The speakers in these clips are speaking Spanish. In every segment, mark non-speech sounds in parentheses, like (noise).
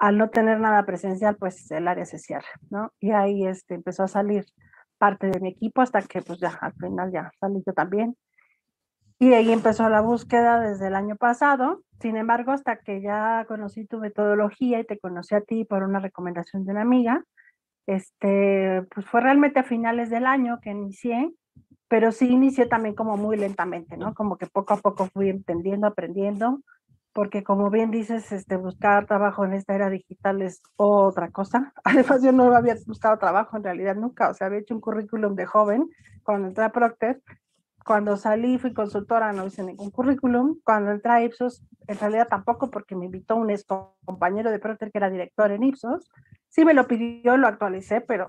al no tener nada presencial, pues el área se cierra, ¿no? Y ahí este, empezó a salir parte de mi equipo hasta que pues ya al final ya salí yo también. Y ahí empezó la búsqueda desde el año pasado. Sin embargo, hasta que ya conocí tu metodología y te conocí a ti por una recomendación de una amiga, este, pues fue realmente a finales del año que inicié, pero sí inicié también como muy lentamente, ¿no? Como que poco a poco fui entendiendo, aprendiendo, porque como bien dices, este, buscar trabajo en esta era digital es otra cosa. (laughs) Además, yo no había buscado trabajo en realidad nunca, o sea, había hecho un currículum de joven cuando entré a Procter. Cuando salí, fui consultora, no hice ningún currículum. Cuando entré a Ipsos, en realidad tampoco, porque me invitó un ex compañero de Procter que era director en Ipsos. Sí me lo pidió, lo actualicé, pero...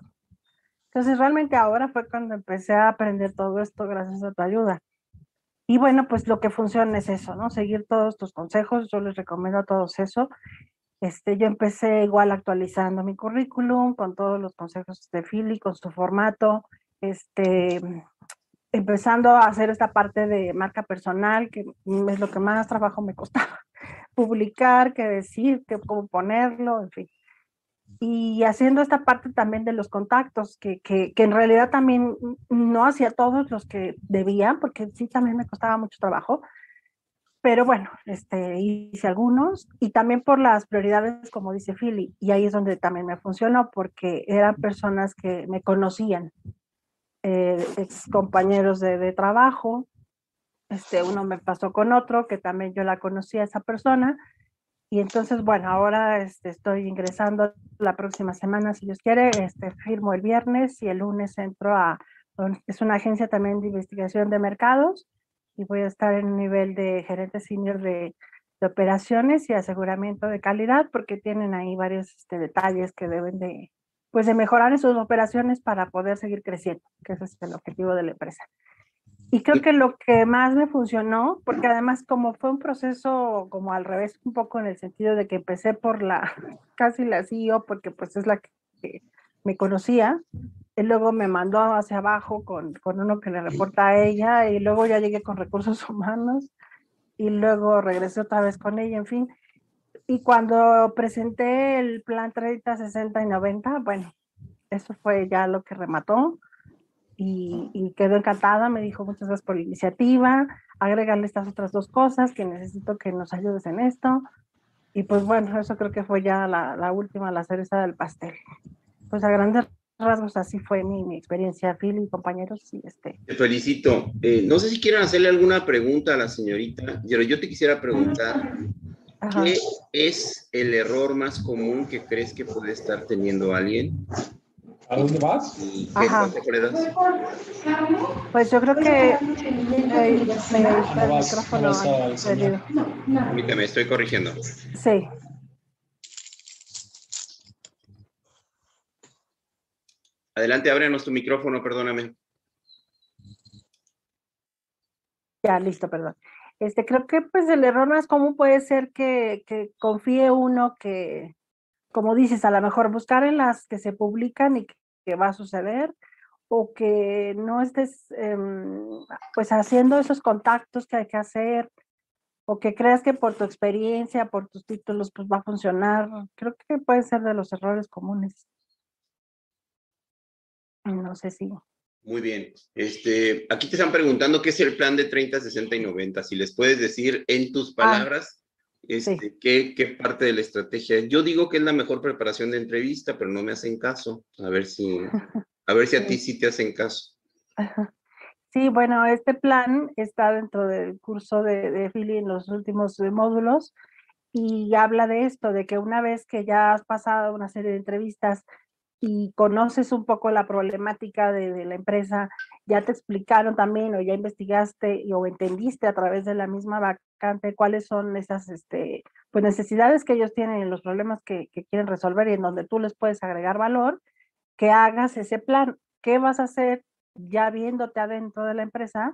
Entonces, realmente ahora fue cuando empecé a aprender todo esto gracias a tu ayuda. Y bueno, pues lo que funciona es eso, ¿no? Seguir todos tus consejos, yo les recomiendo a todos eso. Este, yo empecé igual actualizando mi currículum con todos los consejos de Philly, con su formato, este, empezando a hacer esta parte de marca personal, que es lo que más trabajo me costaba, (laughs) publicar, qué decir, qué, cómo ponerlo, en fin y haciendo esta parte también de los contactos, que, que, que, en realidad también no hacía todos los que debía, porque sí también me costaba mucho trabajo, pero bueno, este, hice algunos y también por las prioridades, como dice Philly, y ahí es donde también me funcionó, porque eran personas que me conocían, eh, ex compañeros de, trabajo, este, uno me pasó con otro, que también yo la conocía esa persona, y entonces, bueno, ahora este, estoy ingresando la próxima semana, si Dios quiere, este, firmo el viernes y el lunes entro a, es una agencia también de investigación de mercados y voy a estar en un nivel de gerente senior de, de operaciones y aseguramiento de calidad porque tienen ahí varios este, detalles que deben de, pues de mejorar en sus operaciones para poder seguir creciendo, que ese es el objetivo de la empresa. Y creo que lo que más me funcionó, porque además como fue un proceso como al revés, un poco en el sentido de que empecé por la, (laughs) casi la CEO, porque pues es la que me conocía, y luego me mandó hacia abajo con, con uno que le reporta a ella, y luego ya llegué con recursos (laughs) humanos, y luego regresé otra vez con ella, en fin. Y cuando presenté el plan 30, 60 y 90, bueno, eso fue ya lo que remató y, quedó encantada, me dijo muchas gracias por la iniciativa, agregarle estas otras dos cosas que necesito que nos ayudes en esto. Y pues bueno, eso creo que fue ya la, la última, la cereza del pastel. Pues a grandes rasgos así fue mi, mi experiencia, Phil y compañeros. Y este. Te felicito. Eh, no sé si quieren hacerle alguna pregunta a la señorita, pero yo te quisiera preguntar, ¿qué es el error más común que crees que puede estar teniendo alguien ¿A dónde vas? Ajá. Pues yo creo que eh, el micrófono me estoy corrigiendo. Sí. Adelante, ábrenos tu micrófono, perdóname. Ya, listo, perdón. Este, creo que pues el error más común puede ser que, que confíe uno que, como dices, a lo mejor buscar en las que se publican y que va a suceder o que no estés em, pues haciendo esos contactos que hay que hacer o que creas que por tu experiencia, por tus títulos, pues va a funcionar. Creo que puede ser de los errores comunes. No sé si. Muy bien. Este, aquí te están preguntando qué es el plan de 30, 60 y 90. Si les puedes decir en tus ah, palabras este, ¿qué, parte de la estrategia? Yo digo que es la mejor preparación de entrevista, pero no me hacen caso. A ver si, (laughs) a ver si a ti sí te hacen caso. Sí, bueno, este plan está dentro del curso de, de Philly en los últimos módulos y habla de esto, de que una vez que ya has pasado una serie de entrevistas y conoces un poco la problemática de, de, la empresa, ya te explicaron también o ya investigaste o entendiste a través de la misma vacante cuáles son esas este, pues necesidades que ellos tienen y los problemas que, que quieren resolver y en donde tú les puedes agregar valor, que hagas ese plan. ¿Qué vas a hacer ya viéndote adentro de la empresa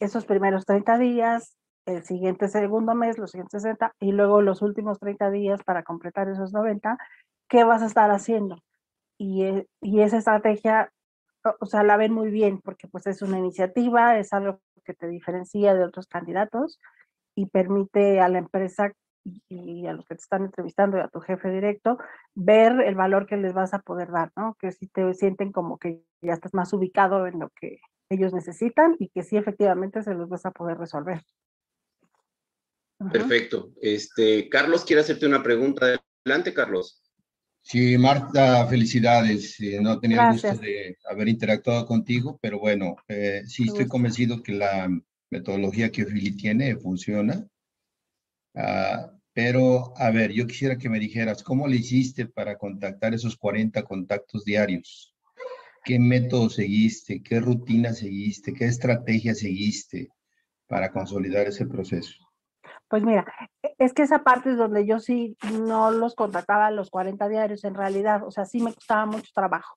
esos primeros 30 días, el siguiente segundo mes, los siguientes 60 y luego los últimos 30 días para completar esos 90? ¿Qué vas a estar haciendo? y, e, y esa estrategia, o sea, la ven muy bien porque pues es una iniciativa, es algo que te diferencia de otros candidatos y permite a la empresa y, a los que te están entrevistando y a tu jefe directo, ver el valor que les vas a poder dar, ¿no? Que si te sienten como que ya estás más ubicado en lo que ellos necesitan y que sí efectivamente se los vas a poder resolver. Perfecto. Este, Carlos quiere hacerte una pregunta. Adelante, Carlos. Sí, Marta, felicidades. Eh, no tenía el gusto de haber interactuado contigo, pero bueno, eh, sí estoy convencido que la metodología que Fili tiene funciona. Ah, pero, a ver, yo quisiera que me dijeras, ¿cómo le hiciste para contactar esos 40 contactos diarios? ¿Qué método seguiste? ¿Qué rutina seguiste? ¿Qué estrategia seguiste para consolidar ese proceso? Pues mira, e, es que esa parte es donde yo sí no los contrataba los 40 diarios en realidad, o sea, sí me costaba mucho trabajo.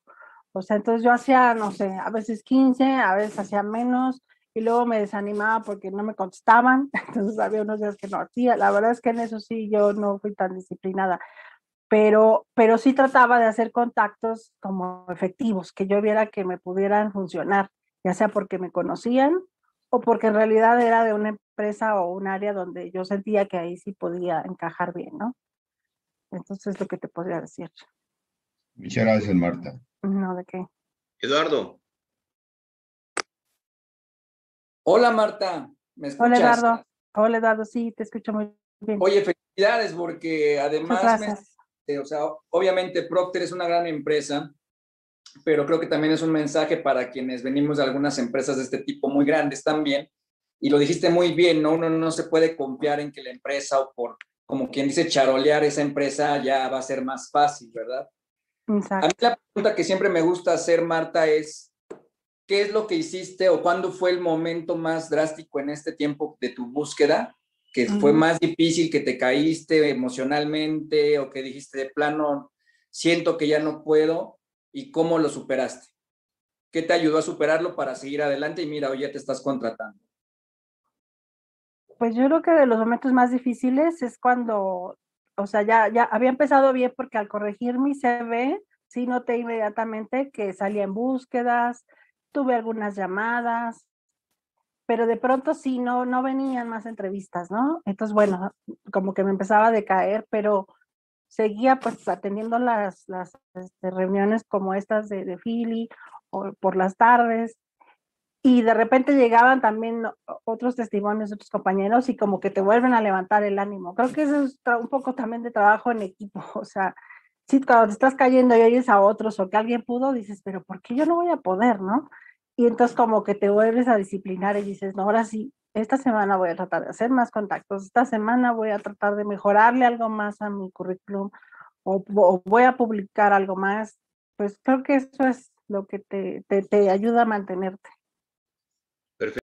O sea, entonces yo hacía, no sé, a veces 15, a veces hacía menos y luego me desanimaba porque no me contestaban, (laughs) entonces había unos días que no hacía. La verdad es que en eso sí yo no fui tan disciplinada, pero, pero sí trataba de hacer contactos como efectivos, que yo viera que me pudieran funcionar, ya sea porque me conocían o porque en realidad era de una empresa o un área donde yo sentía que ahí sí podía encajar bien, ¿no? Entonces es lo que te podría decir. Muchas gracias, Marta. No, ¿de qué? Eduardo. Hola, Marta. ¿Me escuchas? Hola, Eduardo. Hola, Eduardo. Sí, te escucho muy bien. Oye, felicidades porque además, o sea, obviamente Procter es una gran empresa pero creo que también es un mensaje para quienes venimos de algunas empresas de este tipo muy grandes también. Y lo dijiste muy bien, ¿no? Uno no se puede confiar en que la empresa o por, como quien dice, charolear esa empresa ya va a ser más fácil, ¿verdad? Exacto. A mí la pregunta que siempre me gusta hacer, Marta, es, ¿qué es lo que hiciste o cuándo fue el momento más drástico en este tiempo de tu búsqueda? Que fue más difícil, que te caíste emocionalmente o que dijiste de plano, siento que ya no puedo y cómo lo superaste. ¿Qué te ayudó a superarlo para seguir adelante? Y mira, hoy ya te estás contratando. Pues yo creo que de los momentos más difíciles es cuando, o sea, ya, ya había empezado bien porque al corregir mi CV, sí noté inmediatamente que salía en búsquedas, tuve algunas llamadas, pero de pronto sí, no, no venían más entrevistas, ¿no? Entonces, bueno, como que me empezaba a decaer, pero seguía pues atendiendo las, las este, reuniones como estas de, de Philly o por las tardes y de repente llegaban también otros testimonios de otros compañeros y como que te vuelven a levantar el ánimo. Creo que eso es un poco también de trabajo en equipo, (laughs) o sea, si cuando te estás cayendo y oyes a otros o que alguien pudo, dices, pero ¿por qué yo no voy a poder, no? Y entonces como que te vuelves a disciplinar y dices, no, ahora sí, esta semana voy a tratar de hacer más contactos, esta semana voy a tratar de mejorarle algo más a mi currículum o, voy a publicar algo más, pues creo que eso es lo que te, te, ayuda a mantenerte. Perfecto.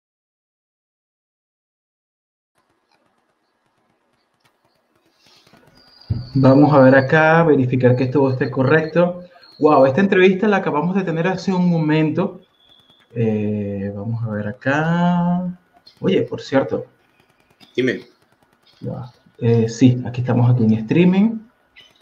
Vamos a ver acá, verificar que todo esté correcto. Wow, esta entrevista la acabamos de tener hace un momento. Eh, vamos a ver acá. Oye, por cierto. Dime. Eh, sí, aquí estamos aquí en streaming.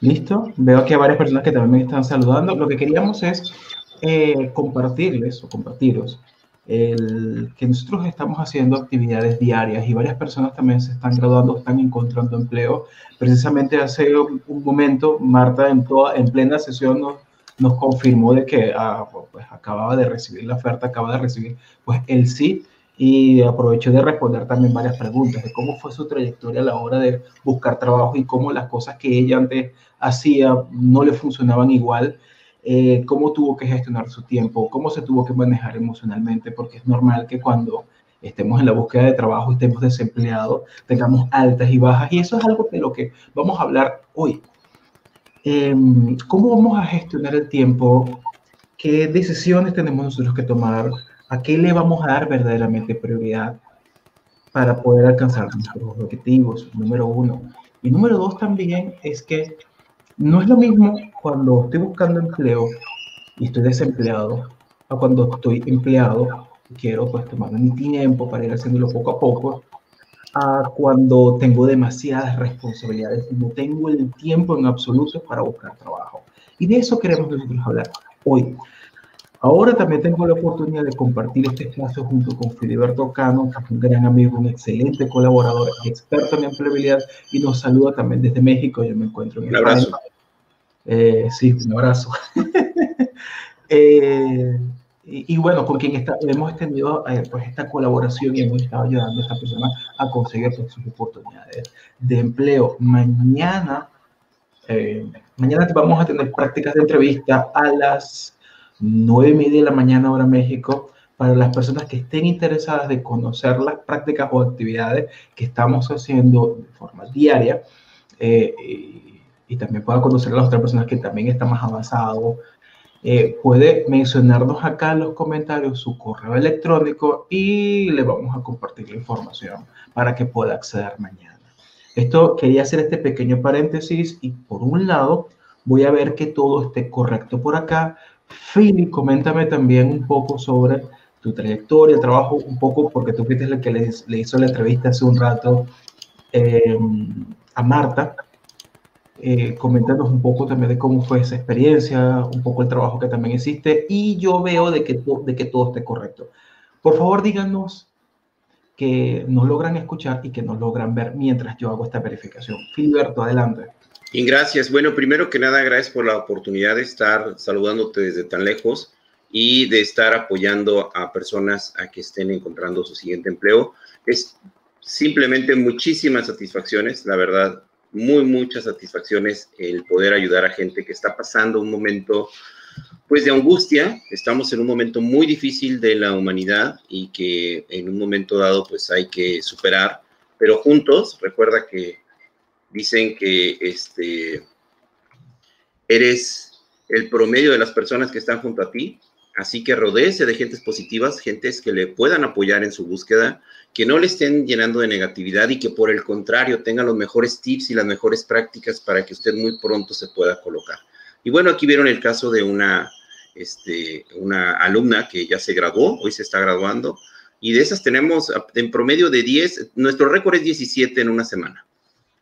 Listo. Veo que hay varias personas que también me están saludando. Lo que queríamos es eh, compartirles o compartiros el, que nosotros estamos haciendo actividades diarias y varias personas también se están graduando, están encontrando empleo. Precisamente hace un, momento, Marta en, toda, en plena sesión nos, nos confirmó de que ah, pues, acababa de recibir la oferta, acaba de recibir pues el sí y aprovecho de responder también varias preguntas de cómo fue su trayectoria a la hora de buscar trabajo y cómo las cosas que ella antes hacía no le funcionaban igual, eh, cómo tuvo que gestionar su tiempo, cómo se tuvo que manejar emocionalmente, porque es normal que cuando estemos en la búsqueda de trabajo estemos desempleados, tengamos altas y bajas, y eso es algo de lo que vamos a hablar hoy. Em, ¿Cómo vamos a gestionar el tiempo? ¿Qué decisiones tenemos nosotros que tomar? ¿A qué le vamos a dar verdaderamente prioridad para poder alcanzar nuestros objetivos? Número uno. Y número dos también es que no es lo mismo cuando estoy buscando empleo y estoy desempleado a cuando estoy empleado y quiero pues tomar mi tiempo para ir haciéndolo poco a poco a cuando tengo demasiadas responsabilidades y no tengo el tiempo en absoluto para buscar trabajo. Y de eso queremos nosotros hablar hoy. Ahora también tengo la oportunidad de compartir este espacio junto con Filiberto Cano, un gran amigo, un excelente colaborador, experto en empleabilidad y nos saluda también desde México. Yo me encuentro en Un abrazo. Eh, sí, un abrazo. (laughs) eh, y, y, bueno, con quien está, hemos tenido eh, pues esta colaboración y hemos estado ayudando a esta persona a conseguir pues, sus oportunidades de empleo. Mañana, eh, mañana vamos a tener prácticas de entrevista a las nueve y media de la mañana hora México para las personas que estén interesadas de conocer las prácticas o actividades que estamos haciendo de forma diaria eh, y, también pueda conocer a las otras personas que también están más avanzados eh, puede mencionarnos acá en los comentarios su correo electrónico y le vamos a compartir la información para que pueda acceder mañana. Esto quería hacer este pequeño paréntesis y por un lado voy a ver que todo esté correcto por acá. Philly, coméntame también un poco sobre tu trayectoria, trabajo, un poco porque tú fuiste el que le hizo la entrevista hace un rato eh, a Marta eh, coméntanos un poco también de cómo fue esa experiencia, un poco el trabajo que también existe y yo veo de que, de que todo esté correcto. Por favor, díganos que nos logran escuchar y que nos logran ver mientras yo hago esta verificación. Filiberto, adelante. Y gracias. Bueno, primero que nada, gracias por la oportunidad de estar saludándote desde tan lejos y de estar apoyando a personas a que estén encontrando su siguiente empleo. Es simplemente muchísimas satisfacciones, la verdad, muy, muchas satisfacciones el poder ayudar a gente que está pasando un momento, pues, de angustia. Estamos en un momento muy difícil de la humanidad y que en un momento dado, pues, hay que superar, pero juntos, recuerda que dicen que este, eres el promedio de las personas que están junto a ti, así que rodéese de gentes positivas, gentes que le puedan apoyar en su búsqueda, que no le estén llenando de negatividad y que por el contrario tengan los mejores tips y las mejores prácticas para que usted muy pronto se pueda colocar. Y bueno, aquí vieron el caso de una, este, una alumna que ya se graduó, hoy se está graduando, y de esas tenemos en promedio de 10, nuestro récord es 17 en una semana.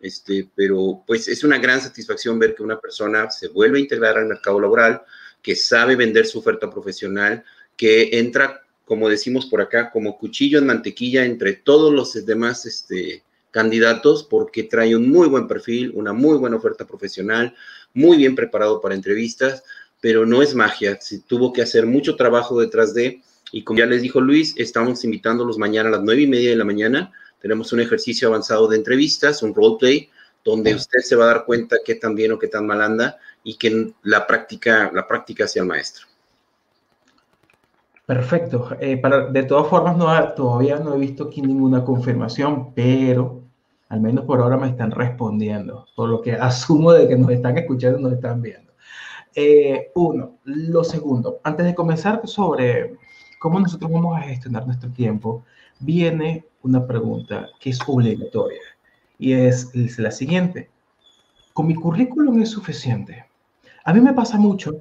Este, pero pues es una gran satisfacción ver que una persona se vuelve a integrar al mercado laboral, que sabe vender su oferta profesional, que entra, como decimos por acá, como cuchillo en mantequilla entre todos los demás este, candidatos, porque trae un muy buen perfil, una muy buena oferta profesional, muy bien preparado para entrevistas, pero no es magia, se tuvo que hacer mucho trabajo detrás de, y como ya les dijo Luis, estamos invitándolos mañana a las nueve y media de la mañana, tenemos un ejercicio avanzado de entrevistas, un roleplay, donde usted se va a dar cuenta qué tan bien o qué tan mal anda y que la práctica, la práctica sea el maestro. Perfecto. Eh, de todas formas, todavía no he visto aquí ninguna confirmación, pero al menos por ahora me están respondiendo, por lo que (laughs) asumo de que nos están escuchando nos están viendo. Eh, uno, lo segundo, antes de comenzar sobre cómo nosotros vamos a gestionar nuestro tiempo, viene una pregunta que es obligatoria y es la siguiente. ¿Con mi currículum es suficiente? A mí me pasa mucho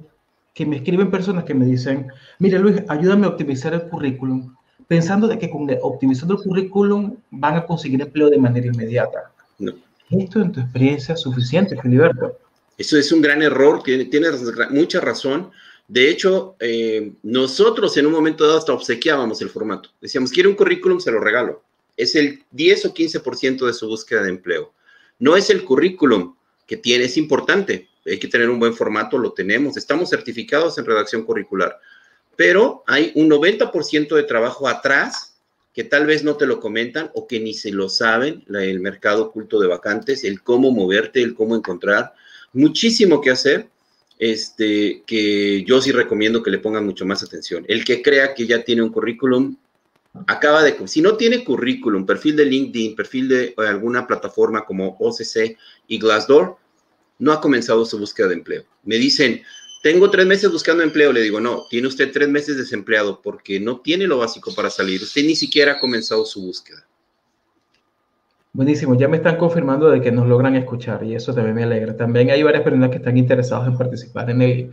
que me escriben personas que me dicen, mire Luis, ayúdame a optimizar el currículum, pensando de que con optimizando el currículum van a conseguir empleo de manera inmediata. No. ¿Esto en tu experiencia es suficiente, Filiberto? Eso es un gran error, tienes mucha razón. De hecho, eh, nosotros en un momento dado hasta obsequiábamos el formato. Decíamos, quiere un currículum, se lo regalo. Es el 10 o 15% de su búsqueda de empleo. No es el currículum que tiene, es importante, hay que tener un buen formato, lo tenemos, estamos certificados en redacción curricular, pero hay un 90% de trabajo atrás que tal vez no te lo comentan o que ni se lo saben, el mercado oculto de vacantes, el cómo moverte, el cómo encontrar, muchísimo que hacer, este, que yo sí recomiendo que le pongan mucho más atención. El que crea que ya tiene un currículum, acaba de, si no tiene currículum, perfil de LinkedIn, perfil de alguna plataforma como OCC y Glassdoor, no ha comenzado su búsqueda de empleo. Me dicen, tengo tres meses buscando empleo. Le digo, no, tiene usted tres meses desempleado porque no tiene lo básico para salir. Usted ni siquiera ha comenzado su búsqueda. Buenísimo, ya me están confirmando de que nos logran escuchar y eso también me alegra. También hay varias personas que están interesadas en participar en, el,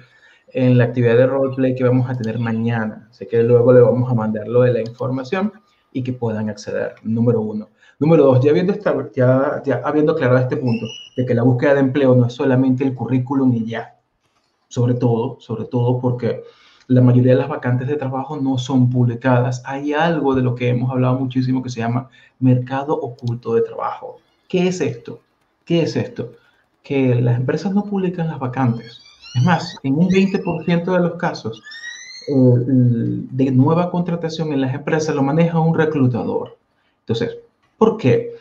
en la actividad de roleplay que vamos a tener mañana. Así que luego le vamos a mandar lo de la información y que puedan acceder, número uno. Número dos, ya habiendo, ya, ya habiendo aclarado este punto de que la búsqueda de empleo no es solamente el currículum y ya, sobre todo, sobre todo porque la mayoría de las vacantes de trabajo no son publicadas. Hay algo de lo que hemos hablado muchísimo que se llama mercado oculto de trabajo. ¿Qué es esto? ¿Qué es esto? Que las empresas no publican las vacantes. Es más, en un 20% de los casos eh, de nueva contratación en las empresas lo maneja un reclutador. Entonces, ¿por qué?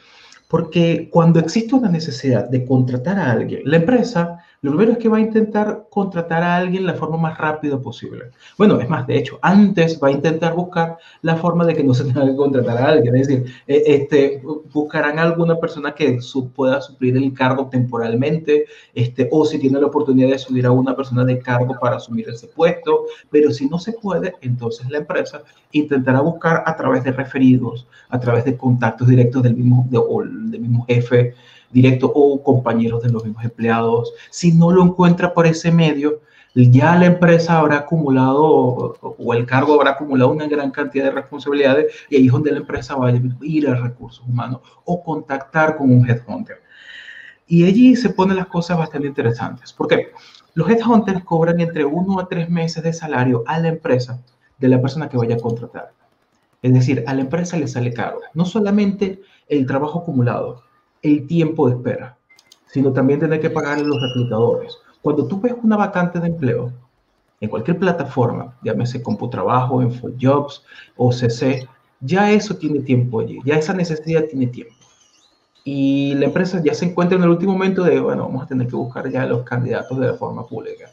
Porque cuando existe una necesidad de contratar a alguien, la empresa lo primero es que va a intentar contratar a alguien la forma más rápida posible. Bueno, es más, de hecho, antes va a intentar buscar la forma de que no se tenga que contratar a alguien. Es decir, e, este, buscarán alguna persona que pueda suplir el cargo temporalmente, este, o si tiene la oportunidad de subir a una persona de cargo para asumir ese puesto. Pero si no se puede, entonces la empresa intentará buscar a través de referidos, a través de contactos directos del mismo, del mismo jefe directo o compañeros de los mismos empleados. Si no lo encuentra por ese medio, ya la empresa habrá acumulado o el cargo habrá acumulado una gran cantidad de responsabilidades y ahí es donde la empresa va a ir a recursos humanos o contactar con un headhunter. Y allí se ponen las cosas bastante interesantes. porque Los headhunters cobran entre uno a tres meses de salario a la empresa de la persona que vaya a contratar. Es decir, a la empresa le sale caro. No solamente el trabajo acumulado, el tiempo de espera, sino también tener que pagar a los reclutadores. Cuando tú ves una vacante de empleo en cualquier plataforma, llámese CompuTrabajo, InfoJobs o CC, ya eso tiene tiempo allí, ya esa necesidad tiene tiempo. Y la empresa ya se encuentra en el último momento de, bueno, vamos a tener que buscar ya los candidatos de la forma pública.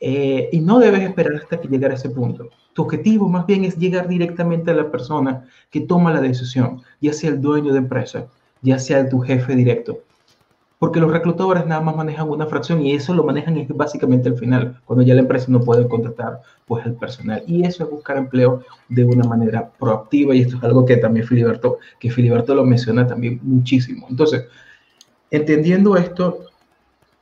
Eh, y no debes esperar hasta que llegue a ese punto. Tu objetivo más bien es llegar directamente a la persona que toma la decisión, ya sea el dueño de empresa, ya sea tu jefe directo. Porque los reclutadores nada más manejan una fracción y eso lo manejan básicamente al final, cuando ya la empresa no puede contratar pues el personal. Y eso es buscar empleo de una manera proactiva y esto es algo que también Filiberto, que Filiberto lo menciona también muchísimo. Entonces, entendiendo esto,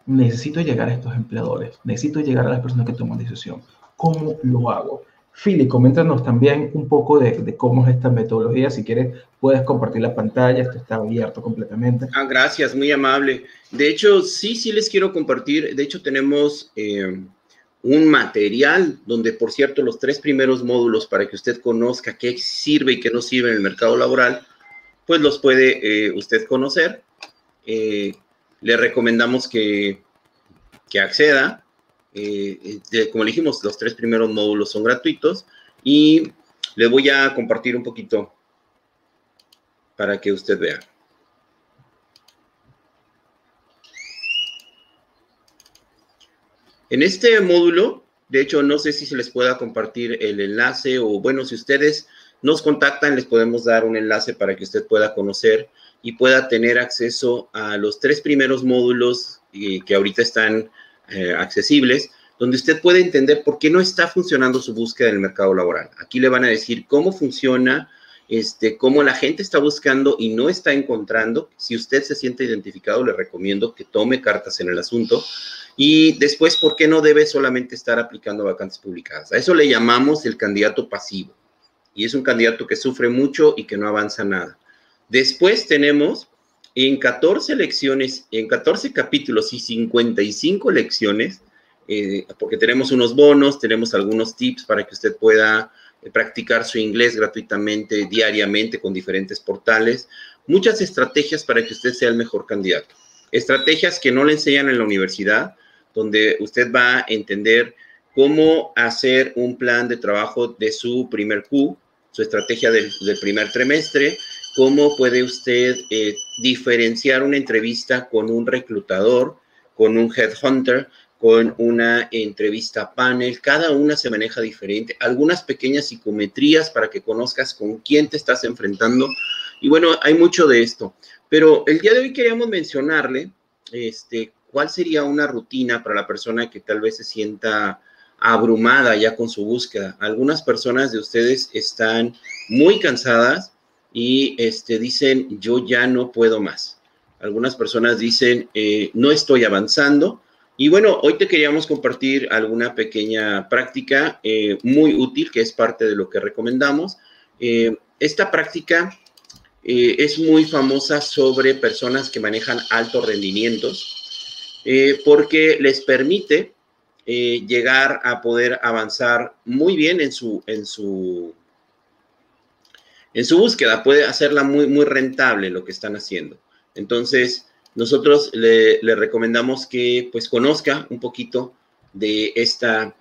necesito llegar a estos empleadores, necesito llegar a las personas que toman decisión. ¿Cómo lo hago? Fili, coméntanos también un poco de, cómo es esta metodología. Si quieres, puedes compartir la pantalla, esto está abierto completamente. Ah, gracias, muy amable. De hecho, sí, sí les quiero compartir. De hecho, tenemos eh, un material donde, por cierto, los tres primeros módulos para que usted conozca qué sirve y qué no sirve en el mercado laboral, pues los puede eh, usted conocer. Eh, le recomendamos que, que acceda eh, como dijimos, los tres primeros módulos son gratuitos y le voy a compartir un poquito para que usted vea. En este módulo, de hecho, no sé si se les pueda compartir el enlace o bueno, si ustedes nos contactan, les podemos dar un enlace para que usted pueda conocer y pueda tener acceso a los tres primeros módulos eh, que ahorita están eh, accesibles, donde usted puede entender por qué no está funcionando su búsqueda en el mercado laboral. Aquí le van a decir cómo funciona, este, cómo la gente está buscando y no está encontrando. Si usted se siente identificado, le recomiendo que tome cartas en el asunto. Y después, ¿por qué no debe solamente estar aplicando vacantes publicadas? A eso le llamamos el candidato pasivo. Y es un candidato que sufre mucho y que no avanza nada. Después tenemos en 14 lecciones, en 14 capítulos y 55 lecciones, eh, porque tenemos unos bonos, tenemos algunos tips para que usted pueda eh, practicar su inglés gratuitamente, diariamente, con diferentes portales, muchas estrategias para que usted sea el mejor candidato. Estrategias que no le enseñan en la universidad, donde usted va a entender cómo hacer un plan de trabajo de su primer Q, su estrategia del, del primer trimestre, cómo puede usted eh, diferenciar una entrevista con un reclutador, con un headhunter, con una entrevista panel. Cada una se maneja diferente. Algunas pequeñas psicometrías para que conozcas con quién te estás enfrentando. Y bueno, hay mucho de esto. Pero el día de hoy queríamos mencionarle este, cuál sería una rutina para la persona que tal vez se sienta abrumada ya con su búsqueda. Algunas personas de ustedes están muy cansadas, y este, dicen, yo ya no puedo más. Algunas personas dicen, eh, no estoy avanzando. Y bueno, hoy te queríamos compartir alguna pequeña práctica eh, muy útil que es parte de lo que recomendamos. Eh, esta práctica es muy famosa sobre personas que manejan altos rendimientos porque les permite llegar a poder avanzar muy bien en su, en su, en su búsqueda, puede hacerla muy, muy rentable lo que están haciendo. Entonces, nosotros le, le recomendamos que pues conozca un poquito de esta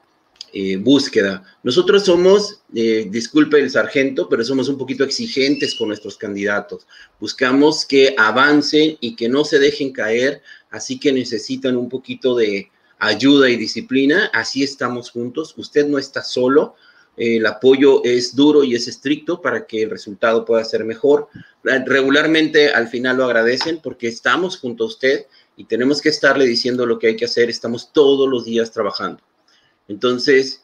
eh, búsqueda. Nosotros somos, eh, disculpe el sargento, pero somos un poquito exigentes con nuestros candidatos. Buscamos que avancen y que no se dejen caer, así que necesitan un poquito de ayuda y disciplina. Así estamos juntos. Usted no está solo. El apoyo es duro y es estricto para que el resultado pueda ser mejor. Regularmente al final lo agradecen porque estamos junto a usted y tenemos que estarle diciendo lo que hay que hacer. Estamos todos los días trabajando. Entonces,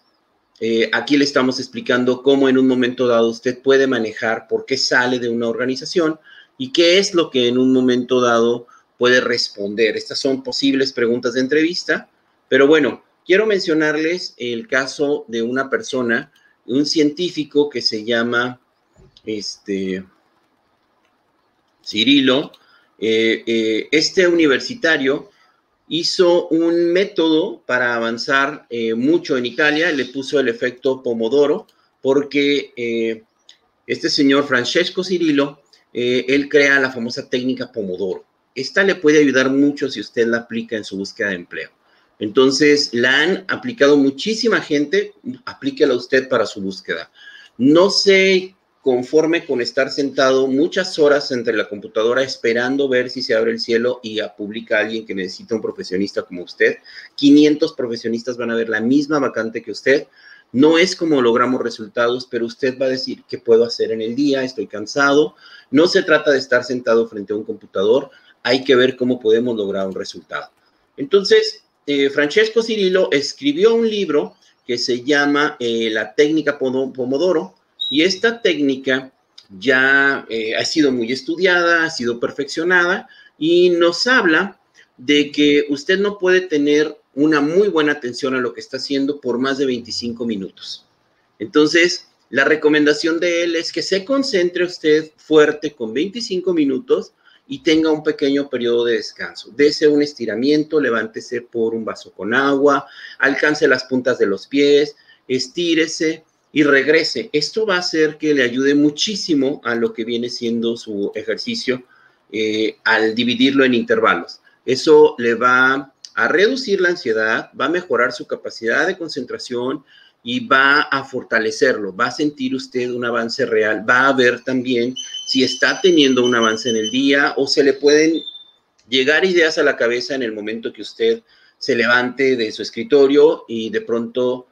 eh, aquí le estamos explicando cómo en un momento dado usted puede manejar por qué sale de una organización y qué es lo que en un momento dado puede responder. Estas son posibles preguntas de entrevista, pero bueno, quiero mencionarles el caso de una persona, un científico que se llama este, Cirilo. Eh, eh, este universitario hizo un método para avanzar eh, mucho en Italia, le puso el efecto Pomodoro, porque este señor Francesco Cirillo, eh, él crea la famosa técnica Pomodoro. Esta le puede ayudar mucho si usted la aplica en su búsqueda de empleo. Entonces, la han aplicado muchísima gente, aplíquela usted para su búsqueda. No sé conforme con estar sentado muchas horas entre la computadora esperando ver si se abre el cielo y publica alguien que necesita un profesionista como usted. 500 profesionistas van a ver la misma vacante que usted. No es como logramos resultados, pero usted va a decir qué puedo hacer en el día, estoy cansado. No se trata de estar sentado frente a un computador, hay que ver cómo podemos lograr un resultado. Entonces, eh, Francesco Cirillo escribió un libro que se llama eh, La técnica Pomodoro y esta técnica ya eh, ha sido muy estudiada, ha sido perfeccionada y nos habla de que usted no puede tener una muy buena atención a lo que está haciendo por más de 25 minutos. Entonces, la recomendación de él es que se concentre usted fuerte con 25 minutos y tenga un pequeño periodo de descanso. Dese un estiramiento, levántese por un vaso con agua, alcance las puntas de los pies, estírese y regrese. Esto va a hacer que le ayude muchísimo a lo que viene siendo su ejercicio eh, al dividirlo en intervalos. Eso le va a reducir la ansiedad, va a mejorar su capacidad de concentración y va a fortalecerlo. Va a sentir usted un avance real. Va a ver también si está teniendo un avance en el día o se le pueden llegar ideas a la cabeza en el momento que usted se levante de su escritorio y de pronto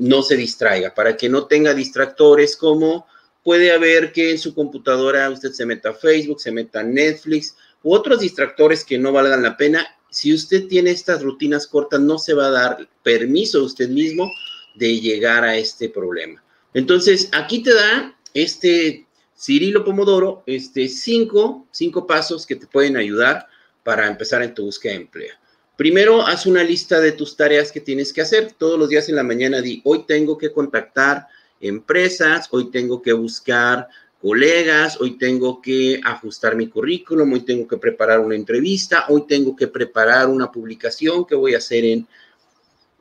no se distraiga, para que no tenga distractores como puede haber que en su computadora usted se meta a Facebook, se meta a Netflix u otros distractores que no valgan la pena. Si usted tiene estas rutinas cortas, no se va a dar permiso a usted mismo de llegar a este problema. Entonces, aquí te da este Cirilo Pomodoro, este cinco, cinco pasos que te pueden ayudar para empezar en tu búsqueda de empleo. Primero, haz una lista de tus tareas que tienes que hacer. Todos los días en la mañana di, hoy tengo que contactar empresas, hoy tengo que buscar colegas, hoy tengo que ajustar mi currículum, hoy tengo que preparar una entrevista, hoy tengo que preparar una publicación que voy a hacer en,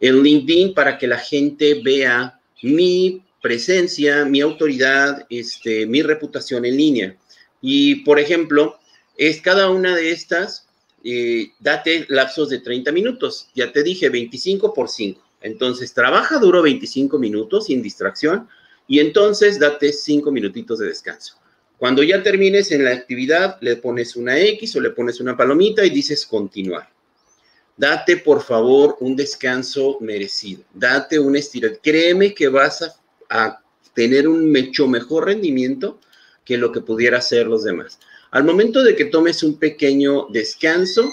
en LinkedIn para que la gente vea mi presencia, mi autoridad, este, mi reputación en línea. Y, por ejemplo, es cada una de estas eh, date lapsos de 30 minutos. Ya te dije, 25 por 5. Entonces, trabaja duro 25 minutos sin distracción y entonces date 5 minutitos de descanso. Cuando ya termines en la actividad, le pones una X o le pones una palomita y dices continuar. Date, por favor, un descanso merecido. Date un estirón. Créeme que vas a, a tener un mucho mejor rendimiento que lo que pudiera hacer los demás. Al momento de que tomes un pequeño descanso,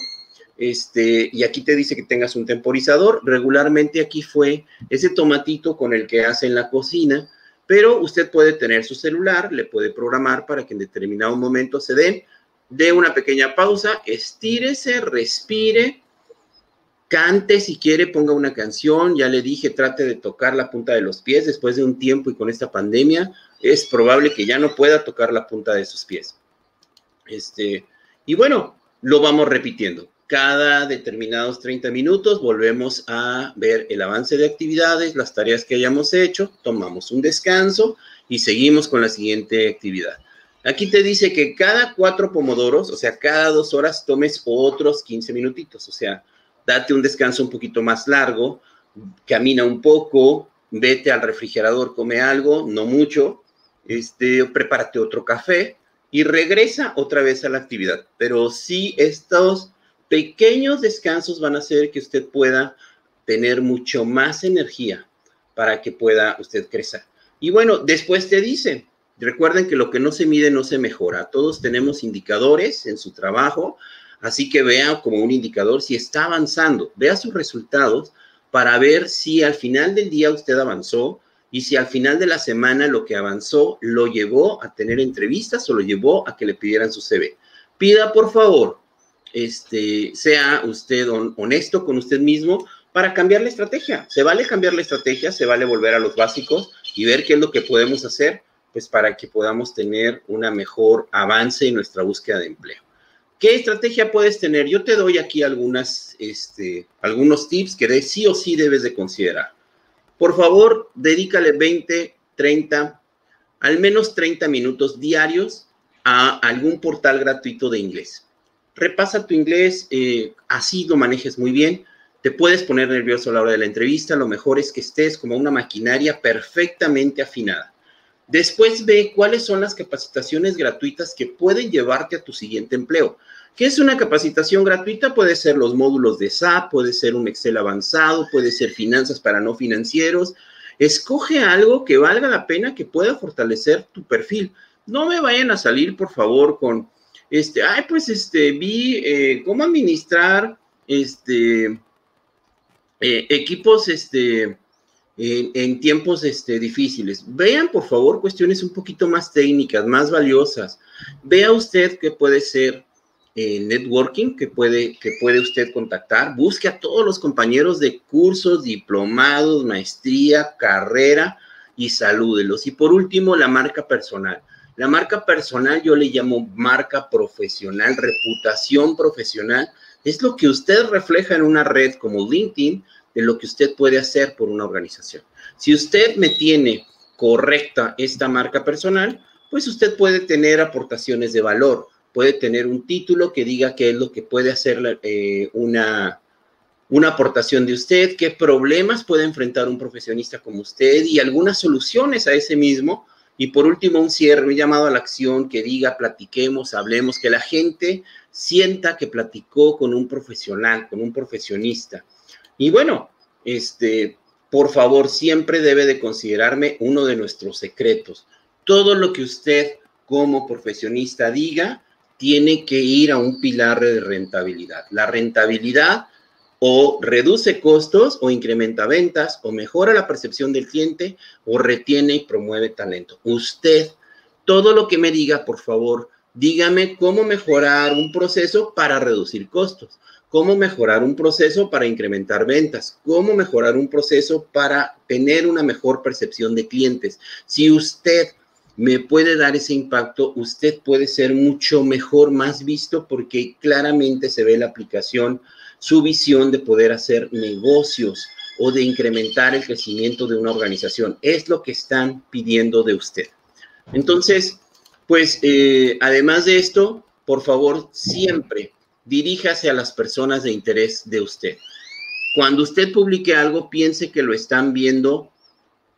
este, y aquí te dice que tengas un temporizador, regularmente aquí fue ese tomatito con el que hace en la cocina, pero usted puede tener su celular, le puede programar para que en determinado momento se den, dé una pequeña pausa, estírese, respire, cante si quiere, ponga una canción, ya le dije, trate de tocar la punta de los pies después de un tiempo y con esta pandemia, es probable que ya no pueda tocar la punta de sus pies. Este, y bueno, lo vamos repitiendo. cada determinados 30 minutos volvemos a ver el avance de actividades, las tareas que hayamos hecho, tomamos un descanso y seguimos con la siguiente actividad. Aquí te dice que cada cuatro pomodoros, o sea, cada dos horas tomes otros 15 minutitos, o sea, date un descanso un poquito más largo, camina un poco, vete al refrigerador, come algo, no mucho, este, prepárate otro café y regresa otra vez a la actividad. Pero sí, estos pequeños descansos van a hacer que usted pueda tener mucho más energía para que pueda usted crecer. Y bueno, después te dice, recuerden que lo que no se mide no se mejora. Todos tenemos indicadores en su trabajo, así que vea como un indicador si está avanzando, vea sus resultados para ver si al final del día usted avanzó y si al final de la semana lo que avanzó lo llevó a tener entrevistas o lo llevó a que le pidieran su CV. Pida por favor este, sea usted honesto con usted mismo para cambiar la estrategia. Se vale cambiar la estrategia, se vale volver a los básicos y ver qué es lo que podemos hacer, pues para que podamos tener una mejor avance en nuestra búsqueda de empleo. ¿Qué estrategia puedes tener? Yo te doy aquí algunas, este, algunos tips que de, sí o sí debes de considerar. Por favor, dedícale 20, 30, al menos 30 minutos diarios a algún portal gratuito de inglés repasa tu inglés, eh, así lo manejes muy bien. Te puedes poner nervioso a la hora de la entrevista, lo mejor es que estés como una maquinaria perfectamente afinada. Después ve cuáles son las capacitaciones gratuitas que pueden llevarte a tu siguiente empleo. ¿Qué es una capacitación gratuita? Puede ser los módulos de SAP, puede ser un Excel avanzado, puede ser finanzas para no financieros. Escoge algo que valga la pena, que pueda fortalecer tu perfil. No me vayan a salir, por favor, con este, ay, pues este, vi eh, cómo administrar este, eh, equipos este, en, tiempos este, difíciles. Vean, por favor, cuestiones un poquito más técnicas, más valiosas. Vea usted qué puede ser eh, networking, que puede, que puede usted contactar. Busque a todos los compañeros de cursos, diplomados, maestría, carrera y salúdelos. Y por último, la marca personal. La marca personal yo le llamo marca profesional, reputación profesional. Es lo que usted refleja en una red como LinkedIn de lo que usted puede hacer por una organización. Si usted me tiene correcta esta marca personal, pues usted puede tener aportaciones de valor, puede tener un título que diga qué es lo que puede hacer eh, una, una aportación de usted, qué problemas puede enfrentar un profesionista como usted y algunas soluciones a ese mismo y por último, un cierre, un llamado a la acción que diga, platiquemos, hablemos, que la gente sienta que platicó con un profesional, con un profesionista. Y bueno, este, por favor, siempre debe de considerarme uno de nuestros secretos. Todo lo que usted como profesionista diga tiene que ir a un pilar de rentabilidad. La rentabilidad o reduce costos o incrementa ventas o mejora la percepción del cliente o retiene y promueve talento. Usted, todo lo que me diga, por favor, dígame cómo mejorar un proceso para reducir costos, cómo mejorar un proceso para incrementar ventas, cómo mejorar un proceso para tener una mejor percepción de clientes. Si usted me puede dar ese impacto, usted puede ser mucho mejor, más visto, porque claramente se ve la aplicación su visión de poder hacer negocios o de incrementar el crecimiento de una organización. Es lo que están pidiendo de usted. Entonces, pues, eh, además de esto, por favor, siempre diríjase a las personas de interés de usted. Cuando usted publique algo, piense que lo están viendo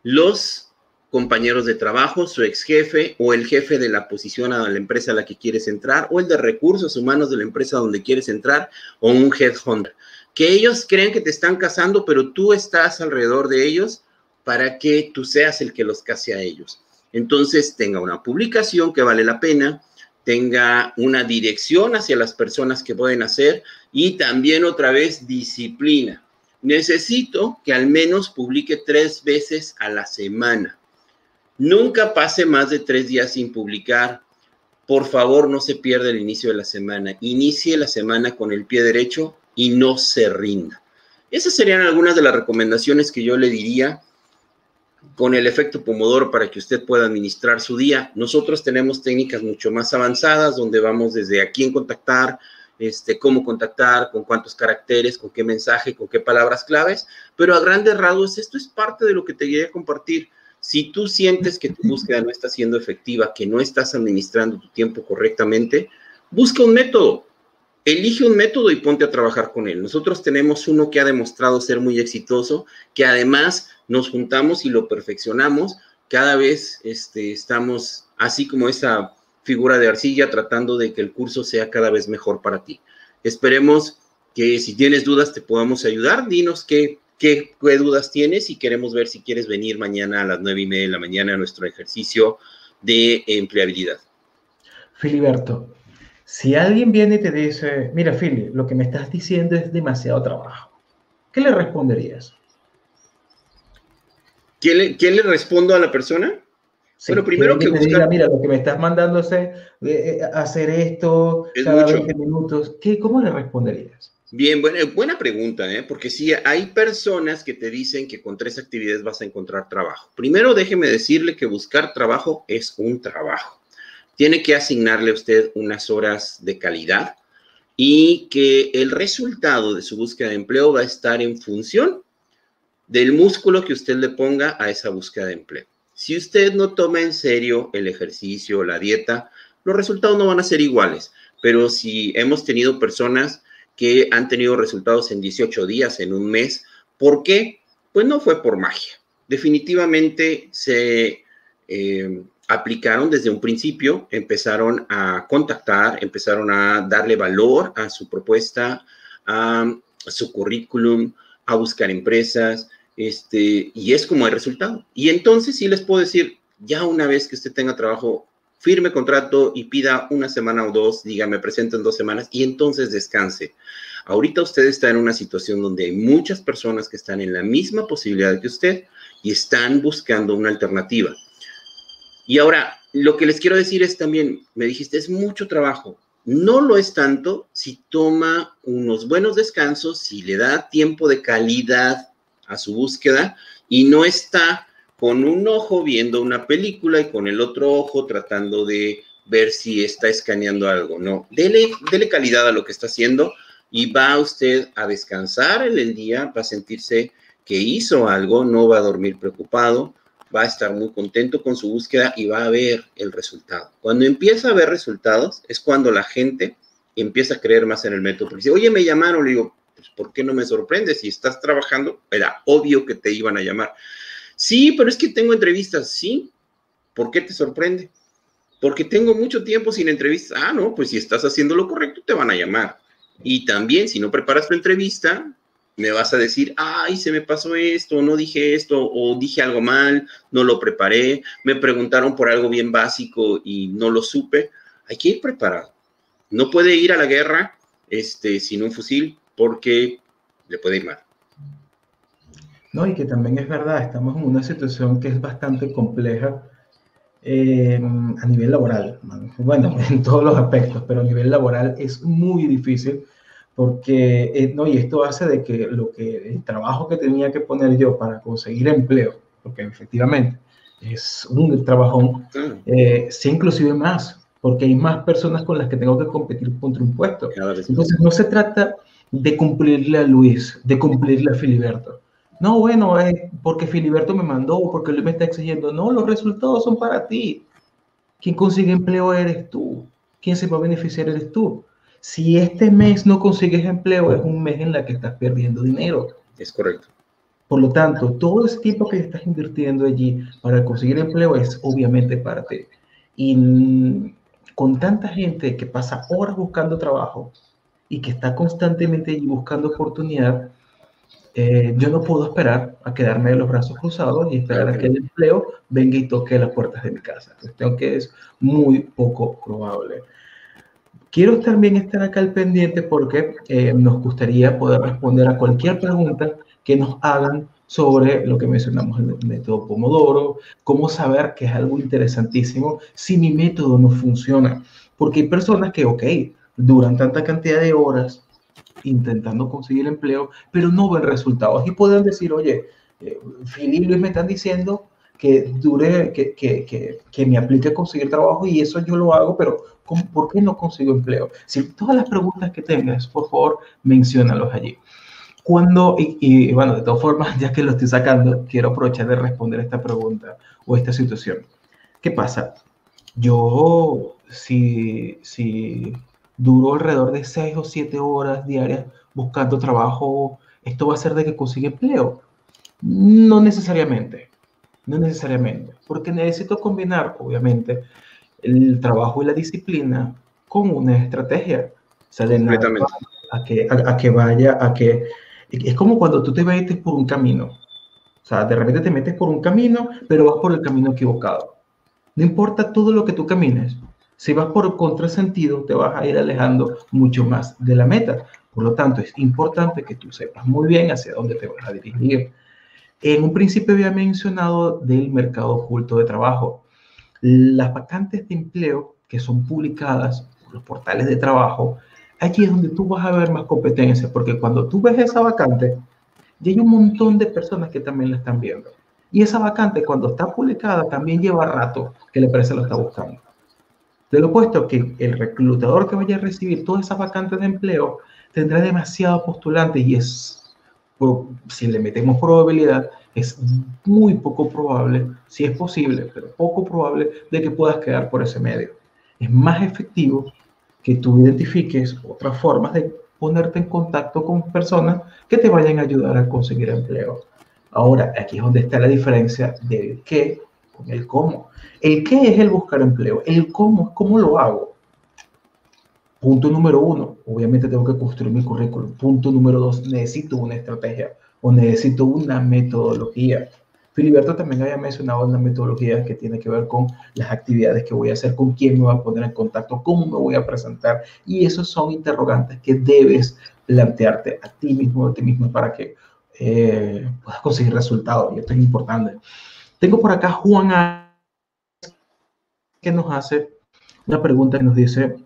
los compañeros de trabajo, su ex jefe o el jefe de la posición a la empresa a la que quieres entrar o el de recursos humanos de la empresa donde quieres entrar o un headhunter. Que ellos creen que te están casando, pero tú estás alrededor de ellos para que tú seas el que los case a ellos. Entonces, tenga una publicación que vale la pena, tenga una dirección hacia las personas que pueden hacer y también otra vez disciplina. Necesito que al menos publique tres veces a la semana Nunca pase más de tres días sin publicar. Por favor, no se pierda el inicio de la semana. Inicie la semana con el pie derecho y no se rinda. Esas serían algunas de las recomendaciones que yo le diría con el efecto Pomodoro para que usted pueda administrar su día. Nosotros tenemos técnicas mucho más avanzadas donde vamos desde a quién contactar, este, cómo contactar, con cuántos caracteres, con qué mensaje, con qué palabras claves, pero a grandes rasgos esto es parte de lo que te quería compartir. Si tú sientes que tu búsqueda no está siendo efectiva, que no estás administrando tu tiempo correctamente, busca un método. Elige un método y ponte a trabajar con él. Nosotros tenemos uno que ha demostrado ser muy exitoso, que además nos juntamos y lo perfeccionamos. Cada vez este, estamos así como esa figura de arcilla tratando de que el curso sea cada vez mejor para ti. Esperemos que si tienes dudas te podamos ayudar. Dinos qué, qué, dudas tienes y queremos ver si quieres venir mañana a las nueve y media de la mañana a nuestro ejercicio de empleabilidad. Filiberto, si alguien viene y te dice, mira, Fili, lo que me estás diciendo es demasiado trabajo, ¿qué le responderías? ¿Quién le, ¿quién le respondo a la persona? Bueno, primero que, buscar... mira, lo que me estás mandando es eh, eh, hacer esto cada 20 minutos, ¿qué, ¿cómo le responderías? Bien, buena, pregunta, ¿eh? porque sí, hay personas que te dicen que con tres actividades vas a encontrar trabajo. Primero, déjeme decirle que buscar trabajo es un trabajo. Tiene que asignarle a usted unas horas de calidad y que el resultado de su búsqueda de empleo va a estar en función del músculo que usted le ponga a esa búsqueda de empleo. Si usted no toma en serio el ejercicio o la dieta, los resultados no van a ser iguales. Pero si hemos tenido personas que han tenido resultados en 18 días, en un mes, ¿por qué? Pues no fue por magia. Definitivamente se eh, aplicaron desde un principio, empezaron a contactar, empezaron a darle valor a su propuesta, a su currículum, a buscar empresas, este, y es como el resultado. Y entonces sí les puedo decir, ya una vez que usted tenga trabajo, firme contrato y pida una semana o dos, diga, me presento en dos semanas y entonces descanse. Ahorita usted está en una situación donde hay muchas personas que están en la misma posibilidad que usted y están buscando una alternativa. Y ahora, lo que les quiero decir es también, me dijiste, es mucho trabajo. No lo es tanto si toma unos buenos descansos, si le da tiempo de calidad a su búsqueda y no está con un ojo viendo una película y con el otro ojo tratando de ver si está escaneando algo. No, dele, dele calidad a lo que está haciendo y va usted a descansar en el día, va a sentirse que hizo algo, no va a dormir preocupado, va a estar muy contento con su búsqueda y va a ver el resultado. Cuando empieza a ver resultados es cuando la gente empieza a creer más en el método. Porque dice, oye, me llamaron, le digo, pues, ¿por qué no me sorprende? Si estás trabajando, era obvio que te iban a llamar. Sí, pero es que tengo entrevistas, sí. ¿Por qué te sorprende? Porque tengo mucho tiempo sin entrevistas. Ah, no, pues si estás haciendo lo correcto, te van a llamar. Y también, si no preparas tu entrevista, me vas a decir, ay, se me pasó esto, no dije esto, o dije algo mal, no lo preparé, me preguntaron por algo bien básico y no lo supe. Hay que ir preparado. No puede ir a la guerra este, sin un fusil, porque le puede ir mal. No, y que también es verdad, estamos en una situación que es bastante compleja em, a nivel laboral. Bueno, (laughs) en todos los aspectos, pero a nivel laboral es muy difícil porque, eh, no, y esto hace de que lo que el trabajo que tenía que poner yo para conseguir empleo, porque efectivamente es un trabajón, eh, sea inclusive más, porque hay más personas con las que tengo que competir contra un puesto. Entonces, no se trata de cumplirle a Luis, de cumplirle a Filiberto. No, bueno, es porque Filiberto me mandó, porque Luis me está exigiendo. No, los resultados son para ti. Quien consigue empleo eres tú. Quien se va a beneficiar eres tú. Si este mes no consigues empleo, es un mes en el que estás perdiendo dinero. Es correcto. Por lo tanto, todo ese tiempo que estás invirtiendo allí para conseguir empleo es obviamente parte. Y con tanta gente que pasa horas buscando trabajo, y que está constantemente buscando oportunidad, eh, yo no puedo esperar a quedarme de los brazos cruzados y esperar a que el empleo venga y toque las puertas de mi casa. Tengo que es muy poco probable. Quiero también estar acá al pendiente porque eh, nos gustaría poder responder a cualquier pregunta que nos hagan sobre lo que mencionamos, el método Pomodoro, cómo saber que es algo interesantísimo si mi método no funciona. Porque hay personas que, ok, duran tanta cantidad de horas intentando conseguir empleo, pero no ven resultados. Y pueden decir, oye, eh, Luis me están diciendo que dure, que, que, que, me aplique a conseguir trabajo y eso yo lo hago, pero ¿por qué no consigo empleo? Si todas las preguntas que tengas, por favor, menciónalos allí. Cuando, y, y, bueno, de todas formas, (laughs) ya que lo estoy sacando, quiero aprovechar de responder esta pregunta o esta situación. ¿Qué pasa? Yo, si, si duro alrededor de 6 o 7 horas diarias buscando trabajo, ¿esto va a ser de que consiga empleo? No necesariamente, no necesariamente, porque necesito combinar, obviamente, el trabajo y la disciplina con una estrategia. O sea, de a que, a, que vaya, a que... Es como cuando tú te metes por un camino. O sea, de repente te metes por un camino, pero vas por el camino equivocado. No importa todo lo que tú camines. Si vas por contrasentido, te vas a ir alejando mucho más de la meta. Por lo tanto, es importante que tú sepas muy bien hacia dónde te vas a dirigir. En un principio había mencionado del mercado oculto de trabajo. Las vacantes de empleo que son publicadas por los portales de trabajo, aquí es donde tú vas a ver más competencia, porque cuando tú ves esa vacante, ya hay un montón de personas que también la están viendo. Y esa vacante, cuando está publicada, también lleva rato que la empresa lo está buscando. De lo puesto que el reclutador que vaya a recibir todas esas vacantes de empleo tendrá demasiado postulantes y es si le metemos probabilidad, es muy poco probable, si es posible, pero poco probable de que puedas quedar por ese medio. Es más efectivo que tú identifiques otras formas de ponerte en contacto con personas que te vayan a ayudar a conseguir empleo. Ahora, aquí es donde está la diferencia del qué el cómo. El qué es el buscar empleo, el cómo es cómo lo hago. Punto número uno, obviamente tengo que construir mi currículum. Punto número dos, necesito una estrategia o necesito una metodología. Filiberto también había mencionado una metodología que tiene que ver con las actividades que voy a hacer, con quién me voy a poner en contacto, cómo me voy a presentar. Y esos son interrogantes que debes plantearte a ti mismo, a ti mismo, para que eh, puedas conseguir resultados. Y esto es importante. Tengo por acá Juan que nos hace una pregunta que nos dice,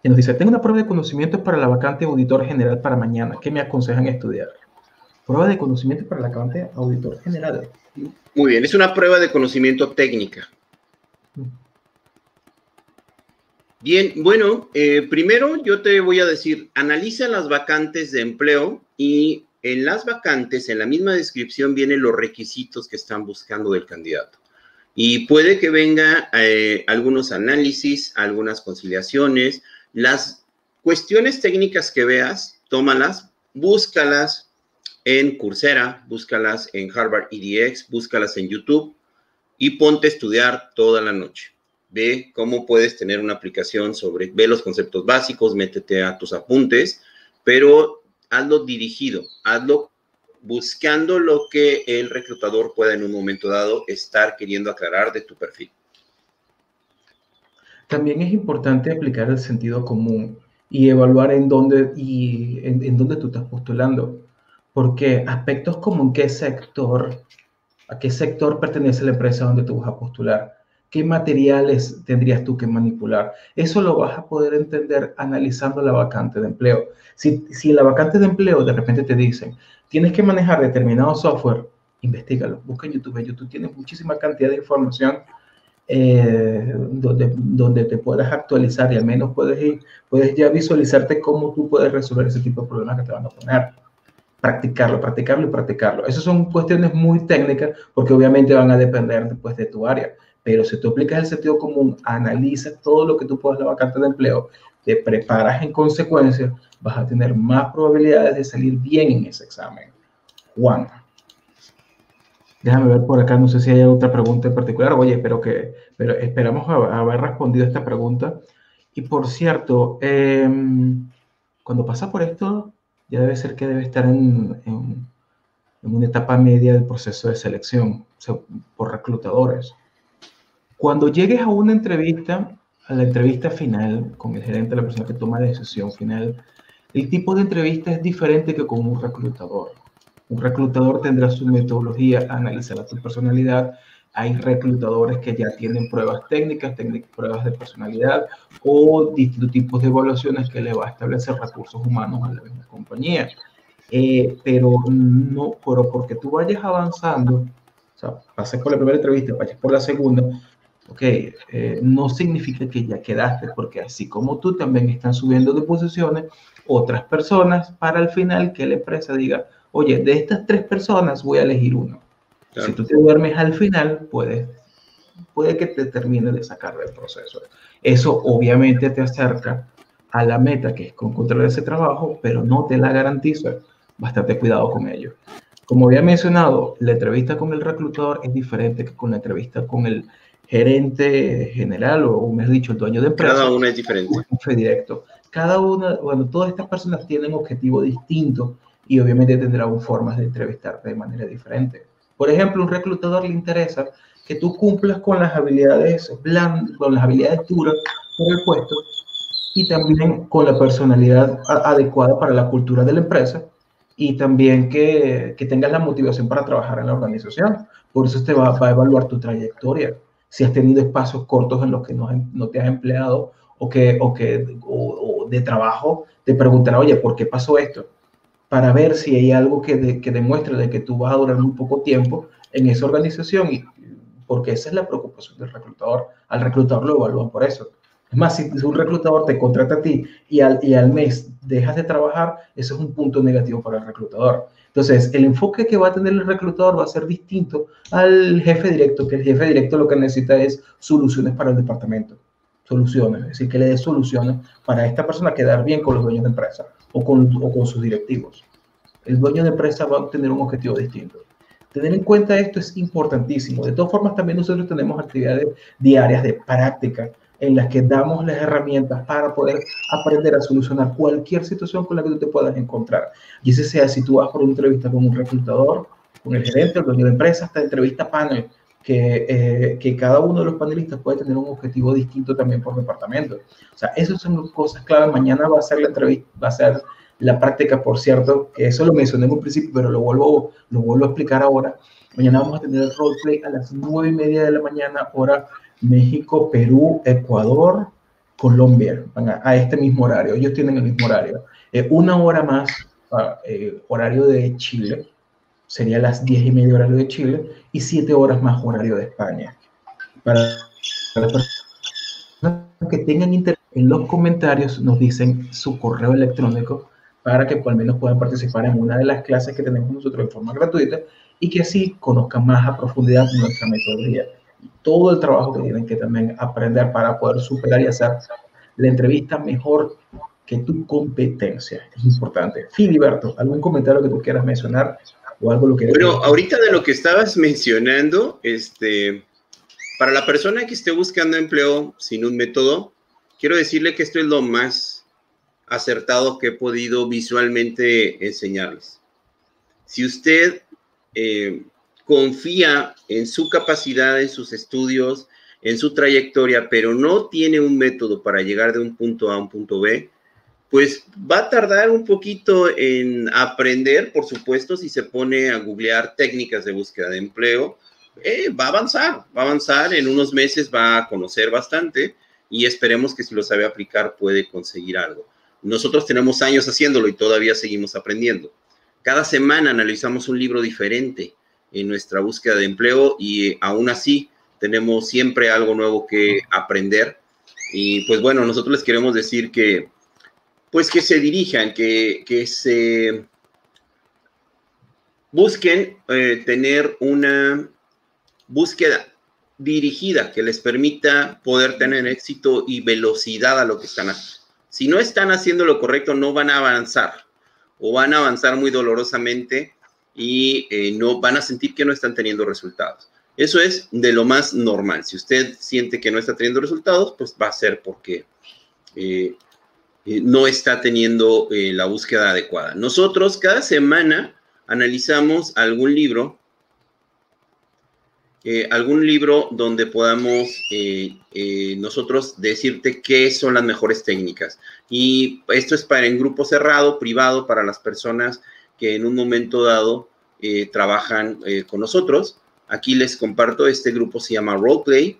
y nos dice, tengo una prueba de conocimientos para la vacante auditor general para mañana. ¿Qué me aconsejan estudiar? Prueba de conocimiento para la vacante auditor general. Muy bien, es una prueba de conocimiento técnica. Bien, bueno, eh, primero yo te voy a decir, analiza las vacantes de empleo y en las vacantes, en la misma descripción, vienen los requisitos que están buscando del candidato. Y puede que venga eh, algunos análisis, algunas conciliaciones, las cuestiones técnicas que veas, tómalas, búscalas en Coursera, búscalas en Harvard EDX, búscalas en YouTube y ponte a estudiar toda la noche. Ve cómo puedes tener una aplicación sobre, ve los conceptos básicos, métete a tus apuntes, pero hazlo dirigido, hazlo buscando lo que el reclutador pueda en un momento dado estar queriendo aclarar de tu perfil. También es importante aplicar el sentido común y evaluar en dónde, y en, dónde tú estás postulando. Porque aspectos como en qué sector, a qué sector pertenece la empresa donde tú vas a postular, qué materiales tendrías tú que manipular. Eso lo vas a poder entender analizando la vacante de empleo. Si, si la vacante de empleo de repente te dicen, tienes que manejar determinado software, investigalo, busca en YouTube. YouTube tienes muchísima cantidad de información eh, donde, donde te puedas actualizar y al menos puedes, ir, puedes ya visualizarte cómo tú puedes resolver ese tipo de problemas que te van a poner. Practicarlo, practicarlo y practicarlo. Esas son cuestiones muy técnicas porque obviamente van a depender después de tu área. Pero si tú aplicas el sentido común, analizas todo lo que tú puedas la vacante de empleo, te preparas en consecuencia, vas a tener más probabilidades de salir bien en ese examen. Juan. Déjame ver por acá, no sé si hay otra pregunta en particular. Oye, espero que, pero esperamos haber respondido a esta pregunta. Y por cierto, em, cuando pasa por esto, ya debe ser que debe estar en, una etapa media del proceso de selección, por reclutadores. Cuando llegues a una entrevista, a la entrevista final con el gerente, la persona que toma la decisión final, el tipo de entrevista es diferente que con un reclutador. Un reclutador tendrá su metodología, analizará tu personalidad. Hay reclutadores que ya tienen pruebas técnicas, pruebas de personalidad o distintos tipos de evaluaciones que le va a establecer recursos humanos a la misma compañía. Eh, pero no, pero porque tú vayas avanzando, sea, pasé por la primera entrevista, pasé por la segunda, ok, eh, no significa que ya quedaste, porque así como tú también están subiendo de posiciones otras personas para al final que la empresa diga, oye, de estas tres personas voy a elegir uno. Si tú te duermes al final, puede, puede que te termine de sacar del proceso. Eso obviamente te acerca a la meta que es encontrar ese trabajo, pero no te la garantiza. Bastante cuidado con ello. Como había mencionado, la entrevista con el reclutador es diferente que con la entrevista con el gerente general o, mejor dicho, el dueño de empresa. Cada una es diferente. Un directo. Cada una, bueno, todas estas personas tienen objetivos distintos y obviamente tendrán formas de entrevistarte de manera diferente. Por ejemplo, un reclutador le interesa que tú cumplas con las habilidades blandas, con las habilidades duras para el puesto y también con la personalidad adecuada para la cultura de la empresa y también que, que, tengas la motivación para trabajar en la organización. Por eso te va, va a evaluar tu trayectoria. Si has tenido espacios cortos en los que no, no te has empleado o que, o que o, de trabajo, te preguntará, oye, ¿por qué pasó esto? para ver si hay algo que, que demuestre de que tú vas a durar un poco tiempo en esa organización, y, porque esa es la preocupación del reclutador. Al reclutador lo evalúan por eso. Es más, si un reclutador te contrata a ti y al, y al mes dejas de trabajar, eso es un punto negativo para el reclutador. Entonces, el enfoque que va a tener el reclutador va a ser distinto al jefe directo, que el jefe directo lo que necesita es soluciones para el departamento. Soluciones, es decir, que le dé soluciones para esta persona quedar bien con los dueños de empresa o con, o con sus directivos. El dueño de empresa va a tener un objetivo distinto. Tener en cuenta esto es importantísimo. De todas formas, también nosotros tenemos actividades diarias de práctica en las que damos las herramientas para poder aprender a solucionar cualquier situación con la que tú te puedas encontrar. Y ese sea si tú vas por una entrevista con un reclutador, con el gerente, el dueño de empresa, hasta entrevista panel, que, eh, que, cada uno de los panelistas puede tener un objetivo distinto también por departamento. O sea, esas son cosas clave. Mañana va a ser la entrevista, va a ser la práctica, por cierto, que eso lo mencioné en un principio, pero lo vuelvo, lo vuelvo a explicar ahora. Mañana vamos a tener el roleplay a las nueve y media de la mañana, hora México, Perú, Ecuador, Colombia, a, este mismo horario. Ellos tienen el mismo horario. Eh, una hora más, uh, eh, horario de Chile, sería las 10 y media horario de Chile y 7 horas más horario de España. Para, que tengan interés, en los comentarios nos dicen su correo electrónico para que al menos puedan participar en una de las clases que tenemos nosotros de forma gratuita y que así conozcan más a profundidad nuestra metodología. Todo el trabajo que tienen que también aprender para poder superar y hacer la entrevista mejor que tu competencia. Es importante. Filiberto, ¿algún comentario que tú quieras mencionar bueno, ahorita de lo que estabas mencionando, este, para la persona que esté buscando empleo sin un método, quiero decirle que esto es lo más acertado que he podido visualmente enseñarles. Si usted eh, confía en su capacidad, en sus estudios, en su trayectoria, pero no tiene un método para llegar de un punto A a un punto B, pues va a tardar un poquito en aprender, por supuesto, si se pone a googlear técnicas de búsqueda de empleo, eh, va a avanzar, va a avanzar, en unos meses va a conocer bastante y esperemos que si lo sabe aplicar puede conseguir algo. Nosotros tenemos años haciéndolo y todavía seguimos aprendiendo. Cada semana analizamos un libro diferente en nuestra búsqueda de empleo y eh, aún así tenemos siempre algo nuevo que aprender. Y pues bueno, nosotros les queremos decir que pues que se dirijan, que, se busquen eh, tener una búsqueda dirigida que les permita poder tener éxito y velocidad a lo que están haciendo. Si no están haciendo lo correcto, no van a avanzar o van a avanzar muy dolorosamente y eh, no van a sentir que no están teniendo resultados. Eso es de lo más normal. Si usted siente que no está teniendo resultados, pues va a ser porque eh, eh, no está teniendo la búsqueda adecuada. Nosotros cada semana analizamos algún libro, algún libro donde podamos nosotros decirte qué son las mejores técnicas. Y esto es para en grupo cerrado, privado, para las personas que en un momento dado trabajan con nosotros. Aquí les comparto, este grupo se llama Roleplay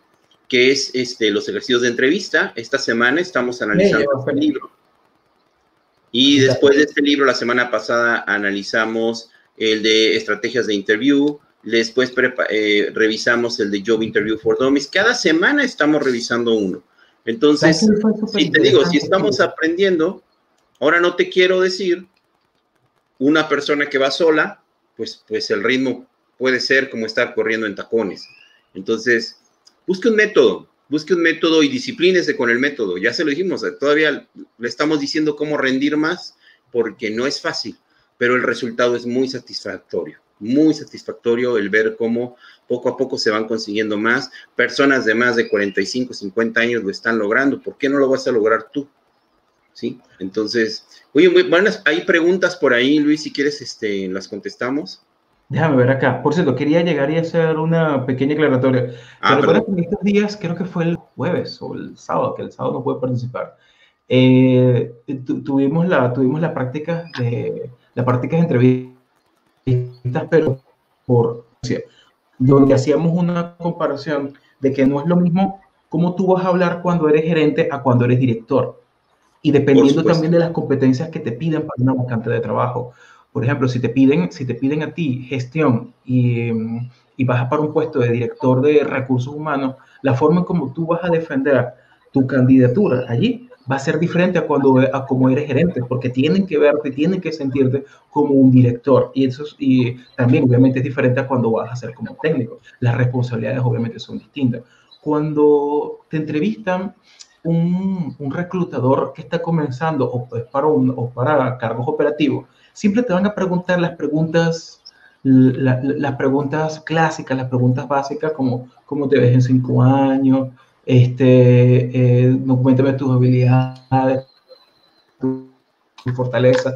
que es este, los ejercicios de entrevista. Esta semana estamos analizando este libro. Y después de este libro, la semana pasada analizamos el de estrategias de interview, Después eh, revisamos el de Job Interview for Dummies. Cada semana estamos revisando uno. Entonces, si te digo, si estamos aprendiendo, ahora no te quiero decir una persona que va sola, pues, pues el ritmo puede ser como estar corriendo en tacones. Entonces, busque un método, busque un método y disciplínese con el método. Ya se lo dijimos, todavía le estamos diciendo cómo rendir más porque no es fácil, pero el resultado es muy satisfactorio, muy satisfactorio el ver cómo poco a poco se van consiguiendo más. Personas de más de 45, 50 años lo están logrando. ¿Por qué no lo vas a lograr tú? ¿Sí? Entonces, oye, bueno, hay preguntas por ahí, Luis, si quieres, este, las contestamos. Déjame ver acá. Por cierto, quería llegar y hacer una pequeña aclaratoria. Ah, recuerdo que en estos días, creo que fue el jueves o el sábado, que el sábado no pude participar, eh, tuvimos, la, tuvimos la práctica de la práctica de entrevistas, pero por donde hacíamos una comparación de que no es lo mismo cómo tú vas a hablar cuando eres gerente a cuando eres director. Y dependiendo también de las competencias que te piden para una vacante de trabajo. Por ejemplo, si te piden, si te piden a ti gestión y, y vas para un puesto de director de recursos humanos, la forma en como tú vas a defender tu candidatura allí va a ser diferente a cuando a como eres gerente, porque tienen que verte, tienen que sentirte como un director y eso y también obviamente es diferente a cuando vas a ser como técnico. Las responsabilidades obviamente son distintas. Cuando te entrevistan un, un reclutador que está comenzando o para, un, o para cargos operativos, siempre te van a preguntar las preguntas, las preguntas clásicas, las preguntas básicas como cómo te ves en cinco años, este, eh, documentame tus habilidades, tu, fortaleza.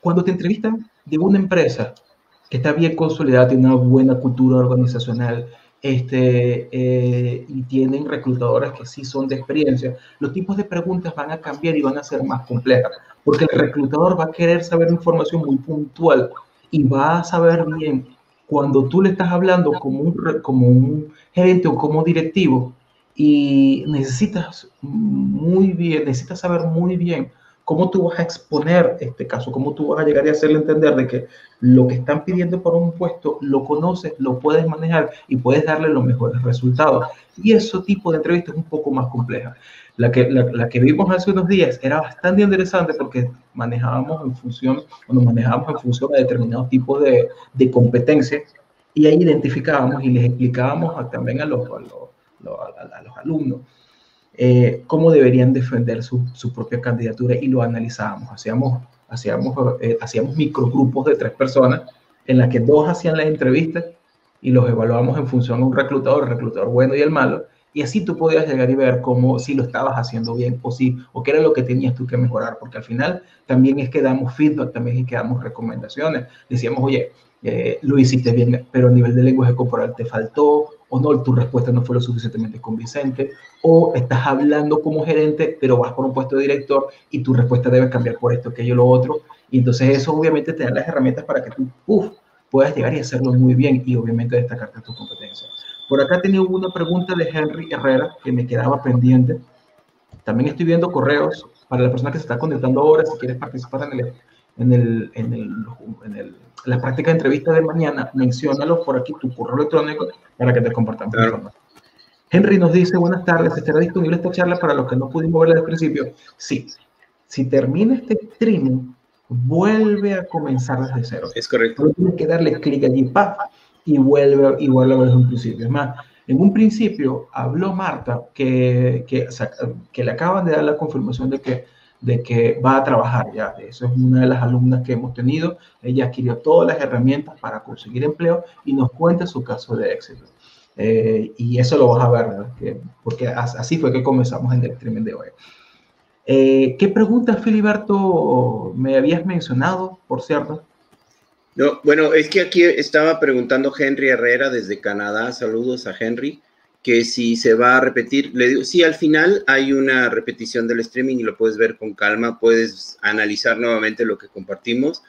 Cuando te entrevistan de una empresa que está bien consolidada, tiene una buena cultura organizacional, este, eh, y tienen reclutadores que sí son de experiencia, los tipos de preguntas van a cambiar y van a ser más complejas, porque el reclutador va a querer saber información muy puntual y va a saber bien cuando tú le estás hablando como un, como un gerente o como directivo y necesitas muy bien, necesitas saber muy bien cómo tú vas a exponer este caso, cómo tú vas a llegar y hacerle entender de que lo que están pidiendo para un puesto lo conoces, lo puedes manejar y puedes darle los mejores resultados. Y ese tipo de entrevista es un poco más compleja. La que, la, que vimos hace unos días era bastante interesante porque manejábamos en función, nos manejábamos en función de determinados tipos de, de competencias y ahí identificábamos y les explicábamos también a los, a los, a los alumnos eh, cómo deberían defender su, su, propia candidatura y lo analizábamos. Hacíamos, hacíamos, eh, hacíamos microgrupos de tres personas en las que dos hacían las entrevistas y los evaluábamos en función a un reclutador, el reclutador bueno y el malo, y así tú podías llegar y ver cómo si lo estabas haciendo bien o si o qué era lo que tenías tú que mejorar, porque al final también es que damos feedback, también es que damos recomendaciones. Decíamos, oye, eh, lo hiciste bien, pero a nivel de lenguaje corporal te faltó, o no, tu respuesta no fue lo suficientemente convincente, o estás hablando como gerente, pero vas por un puesto de director y tu respuesta debe cambiar por esto, aquello, lo otro. Y entonces eso obviamente te da las herramientas para que tú uf, puedas llegar y hacerlo muy bien y obviamente destacarte tus competencias. Por acá tenía una pregunta de Henry Herrera que me quedaba pendiente. También estoy viendo correos para la persona que se está conectando ahora, si quieres participar en el, en el, en el, en el la práctica de entrevista de mañana, menciónalo por aquí, tu correo electrónico, para que te compartamos Henry nos dice, buenas tardes, ¿estará disponible esta charla para los que no pudimos verla desde el principio? Sí. Si termina este streaming, vuelve a comenzar desde cero. Es correcto. tienes que darle clic allí, pa, y vuelve, y a ver desde un principio. Es más, en un principio habló Marta que, que, que le acaban de dar la confirmación de que de que va a trabajar ya. Eso es una de las alumnas que hemos tenido. Ella adquirió todas las herramientas para conseguir empleo y nos cuenta su caso de éxito. Eh, y eso lo vas a ver, porque así fue que comenzamos en el streaming de hoy. Eh, ¿Qué preguntas, Filiberto, me habías mencionado, por cierto? No, bueno, es que aquí estaba preguntando Henry Herrera desde Canadá. Saludos a Henry que si se va a repetir, le digo, sí, al final hay una repetición del streaming y lo puedes ver con calma, puedes analizar nuevamente lo que compartimos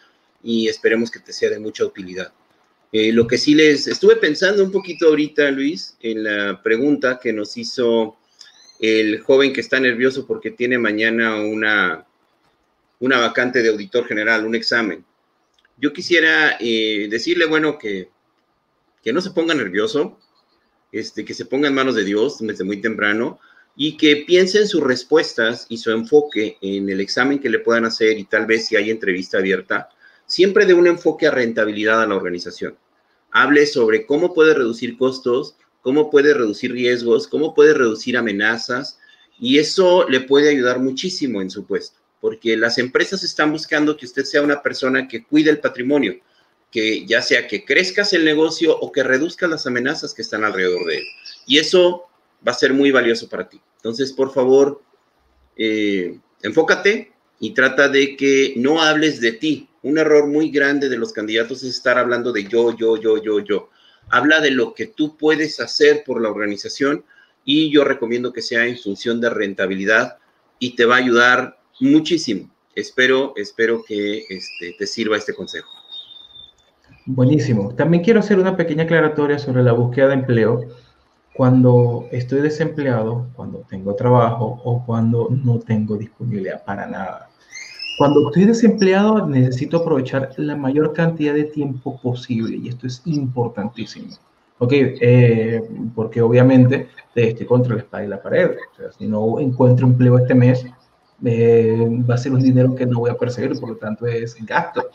y esperemos que te sea de mucha utilidad. Eh, lo que sí les estuve pensando un poquito ahorita, Luis, en la pregunta que nos hizo el joven que está nervioso porque tiene mañana una, una vacante de auditor general, un examen. Yo quisiera eh, decirle, bueno, que que no se ponga nervioso, este, que se ponga en manos de Dios desde muy temprano y que piense en sus respuestas y su enfoque en el examen que le puedan hacer y tal vez si hay entrevista abierta, siempre de un enfoque a rentabilidad a la organización. Hable sobre cómo puede reducir costos, cómo puede reducir riesgos, cómo puede reducir amenazas y eso le puede ayudar muchísimo en su puesto, porque las empresas están buscando que usted sea una persona que cuide el patrimonio, que ya sea que crezcas el negocio o que reduzcas las amenazas que están alrededor de él. Y eso va a ser muy valioso para ti. Entonces, por favor, eh, enfócate y trata de que no hables de ti. Un error muy grande de los candidatos es estar hablando de yo, yo, yo, yo, yo. Habla de lo que tú puedes hacer por la organización y yo recomiendo que sea en función de rentabilidad y te va a ayudar muchísimo. Espero, espero que este, te sirva este consejo. Buenísimo. También quiero hacer una pequeña aclaratoria sobre la búsqueda de empleo cuando estoy desempleado, cuando tengo trabajo o cuando no tengo disponibilidad para nada. Cuando estoy desempleado necesito aprovechar la mayor cantidad de tiempo posible y esto es importantísimo. Ok, eh, porque obviamente estoy contra la espalda y la pared. O sea, si no encuentro empleo este mes, eh, va a ser un dinero que no voy a perseguir, por lo tanto es gasto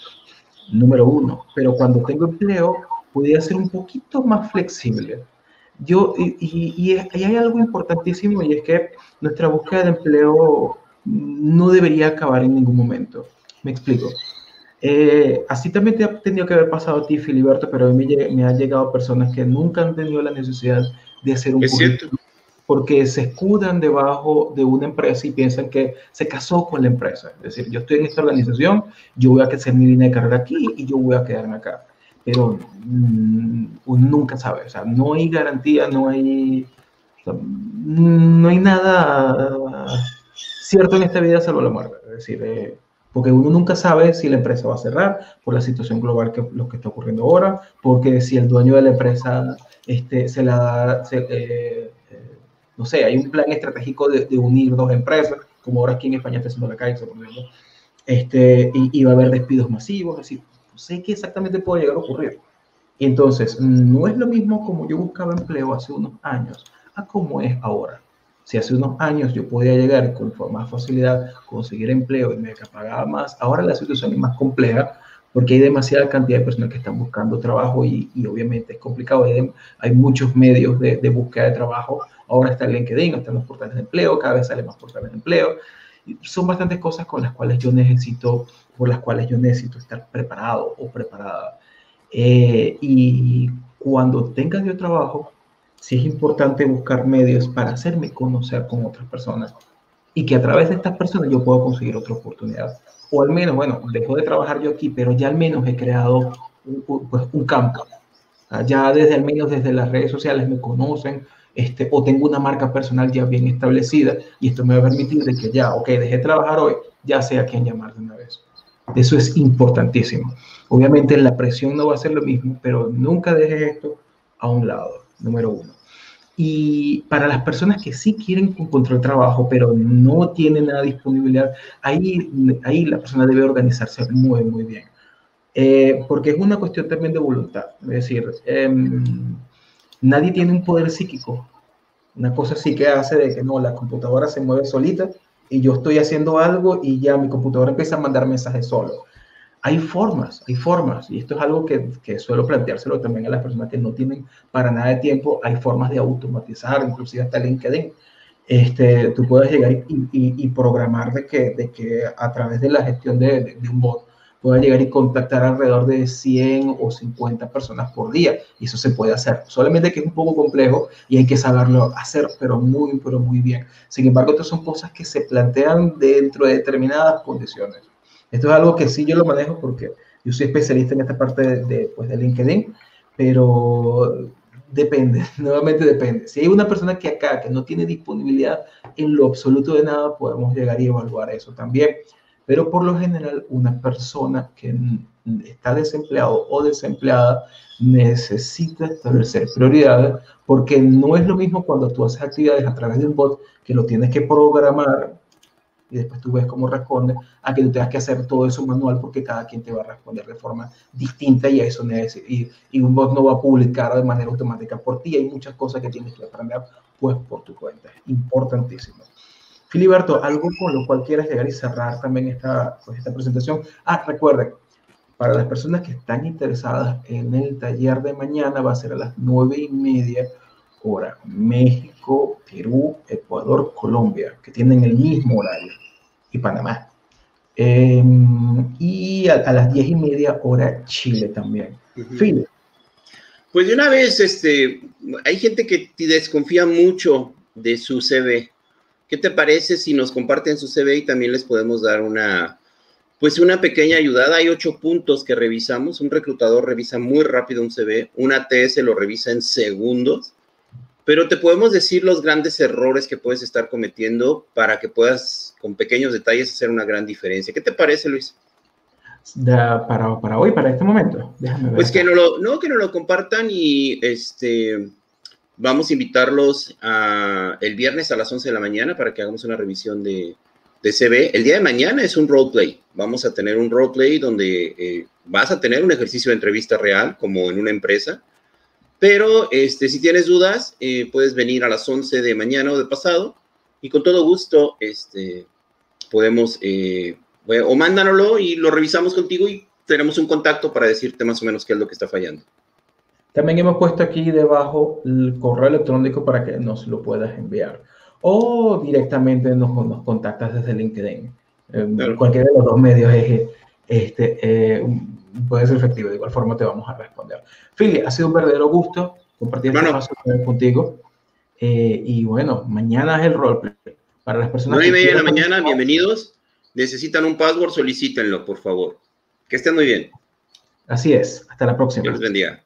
número uno. Pero cuando tengo empleo, podría ser un poquito más flexible. Yo, y, y, hay algo importantísimo y es que nuestra búsqueda de empleo no debería acabar en ningún momento. Me explico. Eh, así también te ha tenido que haber pasado a ti, Filiberto, pero a mí me, me han llegado personas que nunca han tenido la necesidad de hacer un currículum porque se escudan debajo de una empresa y piensan que se casó con la empresa. Es decir, yo estoy en esta organización, yo voy a hacer mi línea de carrera aquí y yo voy a quedarme acá. Pero mm, uno nunca sabe, o sea, no hay garantía, no hay, no hay nada cierto en esta vida salvo la muerte. Es decir, eh, porque uno nunca sabe si la empresa va a cerrar por la situación global que lo que está ocurriendo ahora, porque si el dueño de la empresa este, se la da, eh, no sé, hay un plan estratégico de, unir dos empresas, como ahora aquí en España está haciendo la Caixa, por ejemplo, este, y, va a haber despidos masivos, es decir, no sé qué exactamente puede llegar a ocurrir. Entonces, no es lo mismo como yo buscaba empleo hace unos años a como es ahora. Si hace unos años yo podía llegar con más facilidad, conseguir empleo y me pagaba más, ahora la situación es más compleja porque hay demasiada cantidad de personas que están buscando trabajo y, obviamente es complicado. Hay, hay muchos medios de, de, búsqueda de trabajo Ahora está el LinkedIn, están los portales de empleo, cada vez salen más portales de empleo. Y son bastantes cosas con las cuales yo necesito, por las cuales yo necesito estar preparado o preparada. Eh, y cuando tenga yo trabajo, sí es importante buscar medios para hacerme conocer con otras personas y que a través de estas personas yo pueda conseguir otra oportunidad. O al menos, bueno, dejo de trabajar yo aquí, pero ya al menos he creado un, pues, un campo. Ya desde al menos desde las redes sociales me conocen, este, o tengo una marca personal ya bien establecida y esto me va a permitir de que ya, ok, dejé de trabajar hoy, ya sé a quién llamar de una vez. Eso es importantísimo. Obviamente la presión no va a ser lo mismo, pero nunca deje esto a un lado, número uno. Y para las personas que sí quieren encontrar trabajo, pero no tienen nada disponibilidad, ahí, ahí la persona debe organizarse muy, muy bien. Eh, porque es una cuestión también de voluntad. Es decir, eh, nadie tiene un poder psíquico. Una cosa sí que hace de que no, la computadora se mueve solita y yo estoy haciendo algo y ya mi computadora empieza a mandar mensajes solo. Hay formas, hay formas, y esto es algo que, que suelo planteárselo también a las personas que no tienen para nada de tiempo. Hay formas de automatizar, inclusive hasta LinkedIn. Este, tú puedes llegar y, programar de que, de que a través de la gestión de un bot pueda llegar y contactar alrededor de 100 o 50 personas por día. Y eso se puede hacer. Solamente que es un poco complejo y hay que saberlo hacer, pero muy, pero muy bien. Sin embargo, estas son cosas que se plantean dentro de determinadas condiciones. Esto es algo que sí yo lo manejo porque yo soy especialista en esta parte de, pues, de LinkedIn, pero depende, (laughs) nuevamente depende. Si hay una persona que acá, que no tiene disponibilidad en lo absoluto de nada, podemos llegar y evaluar eso también. Pero por lo general, una persona que está desempleado o desempleada necesita establecer prioridades porque no es lo mismo cuando tú haces actividades a través de un bot que lo tienes que programar y después tú ves cómo responde, a que tú tengas que hacer todo eso manual porque cada quien te va a responder de forma distinta y eso y, y un bot no va a publicar de manera automática por ti. Hay muchas cosas que tienes que aprender pues por tu cuenta. Importantísimo. Filiberto, algo con lo cual quieras llegar y cerrar también esta, pues, esta presentación. Ah, recuerden, para las personas que están interesadas en el taller de mañana, va a ser a las nueve y media hora. México, Perú, Ecuador, Colombia, que tienen el mismo horario. Y Panamá. Em, y a, las diez y media hora Chile también. Uh Pues de una vez, este, hay gente que desconfía mucho de su CV. ¿Qué te parece si nos comparten su CV y también les podemos dar una, pues una pequeña ayudada. Hay ocho puntos que revisamos. Un reclutador revisa muy rápido un CV, un ATS lo revisa en segundos, pero te podemos decir los grandes errores que puedes estar cometiendo para que puedas, con pequeños detalles, hacer una gran diferencia. ¿Qué te parece, Luis? para, para, hoy, para este momento. Pues que no lo, no, que no lo compartan y este, vamos a invitarlos a, el viernes a las 11 de la mañana para que hagamos una revisión de, de El día de mañana es un roleplay. Vamos a tener un roleplay donde eh, vas a tener un ejercicio de entrevista real, como en una empresa. Pero este, si tienes dudas, eh, puedes venir a las 11 de mañana o de pasado y con todo gusto este, podemos, eh, o mándanoslo y lo revisamos contigo y tenemos un contacto para decirte más o menos qué es lo que está fallando. También hemos puesto aquí debajo el correo electrónico para que nos lo puedas enviar o directamente nos, nos contactas desde LinkedIn. Eh, cualquiera de los dos medios es, este, eh, puede ser efectivo, de igual forma te vamos a responder. Fili, ha sido un verdadero gusto compartir este espacio contigo. Eh, y bueno, mañana es el roleplay. Para las personas 9 y media de la mañana, bienvenidos. Necesitan un password, solicítenlo, por favor. Que estén muy bien. Así es. Hasta la próxima. Dios bendiga.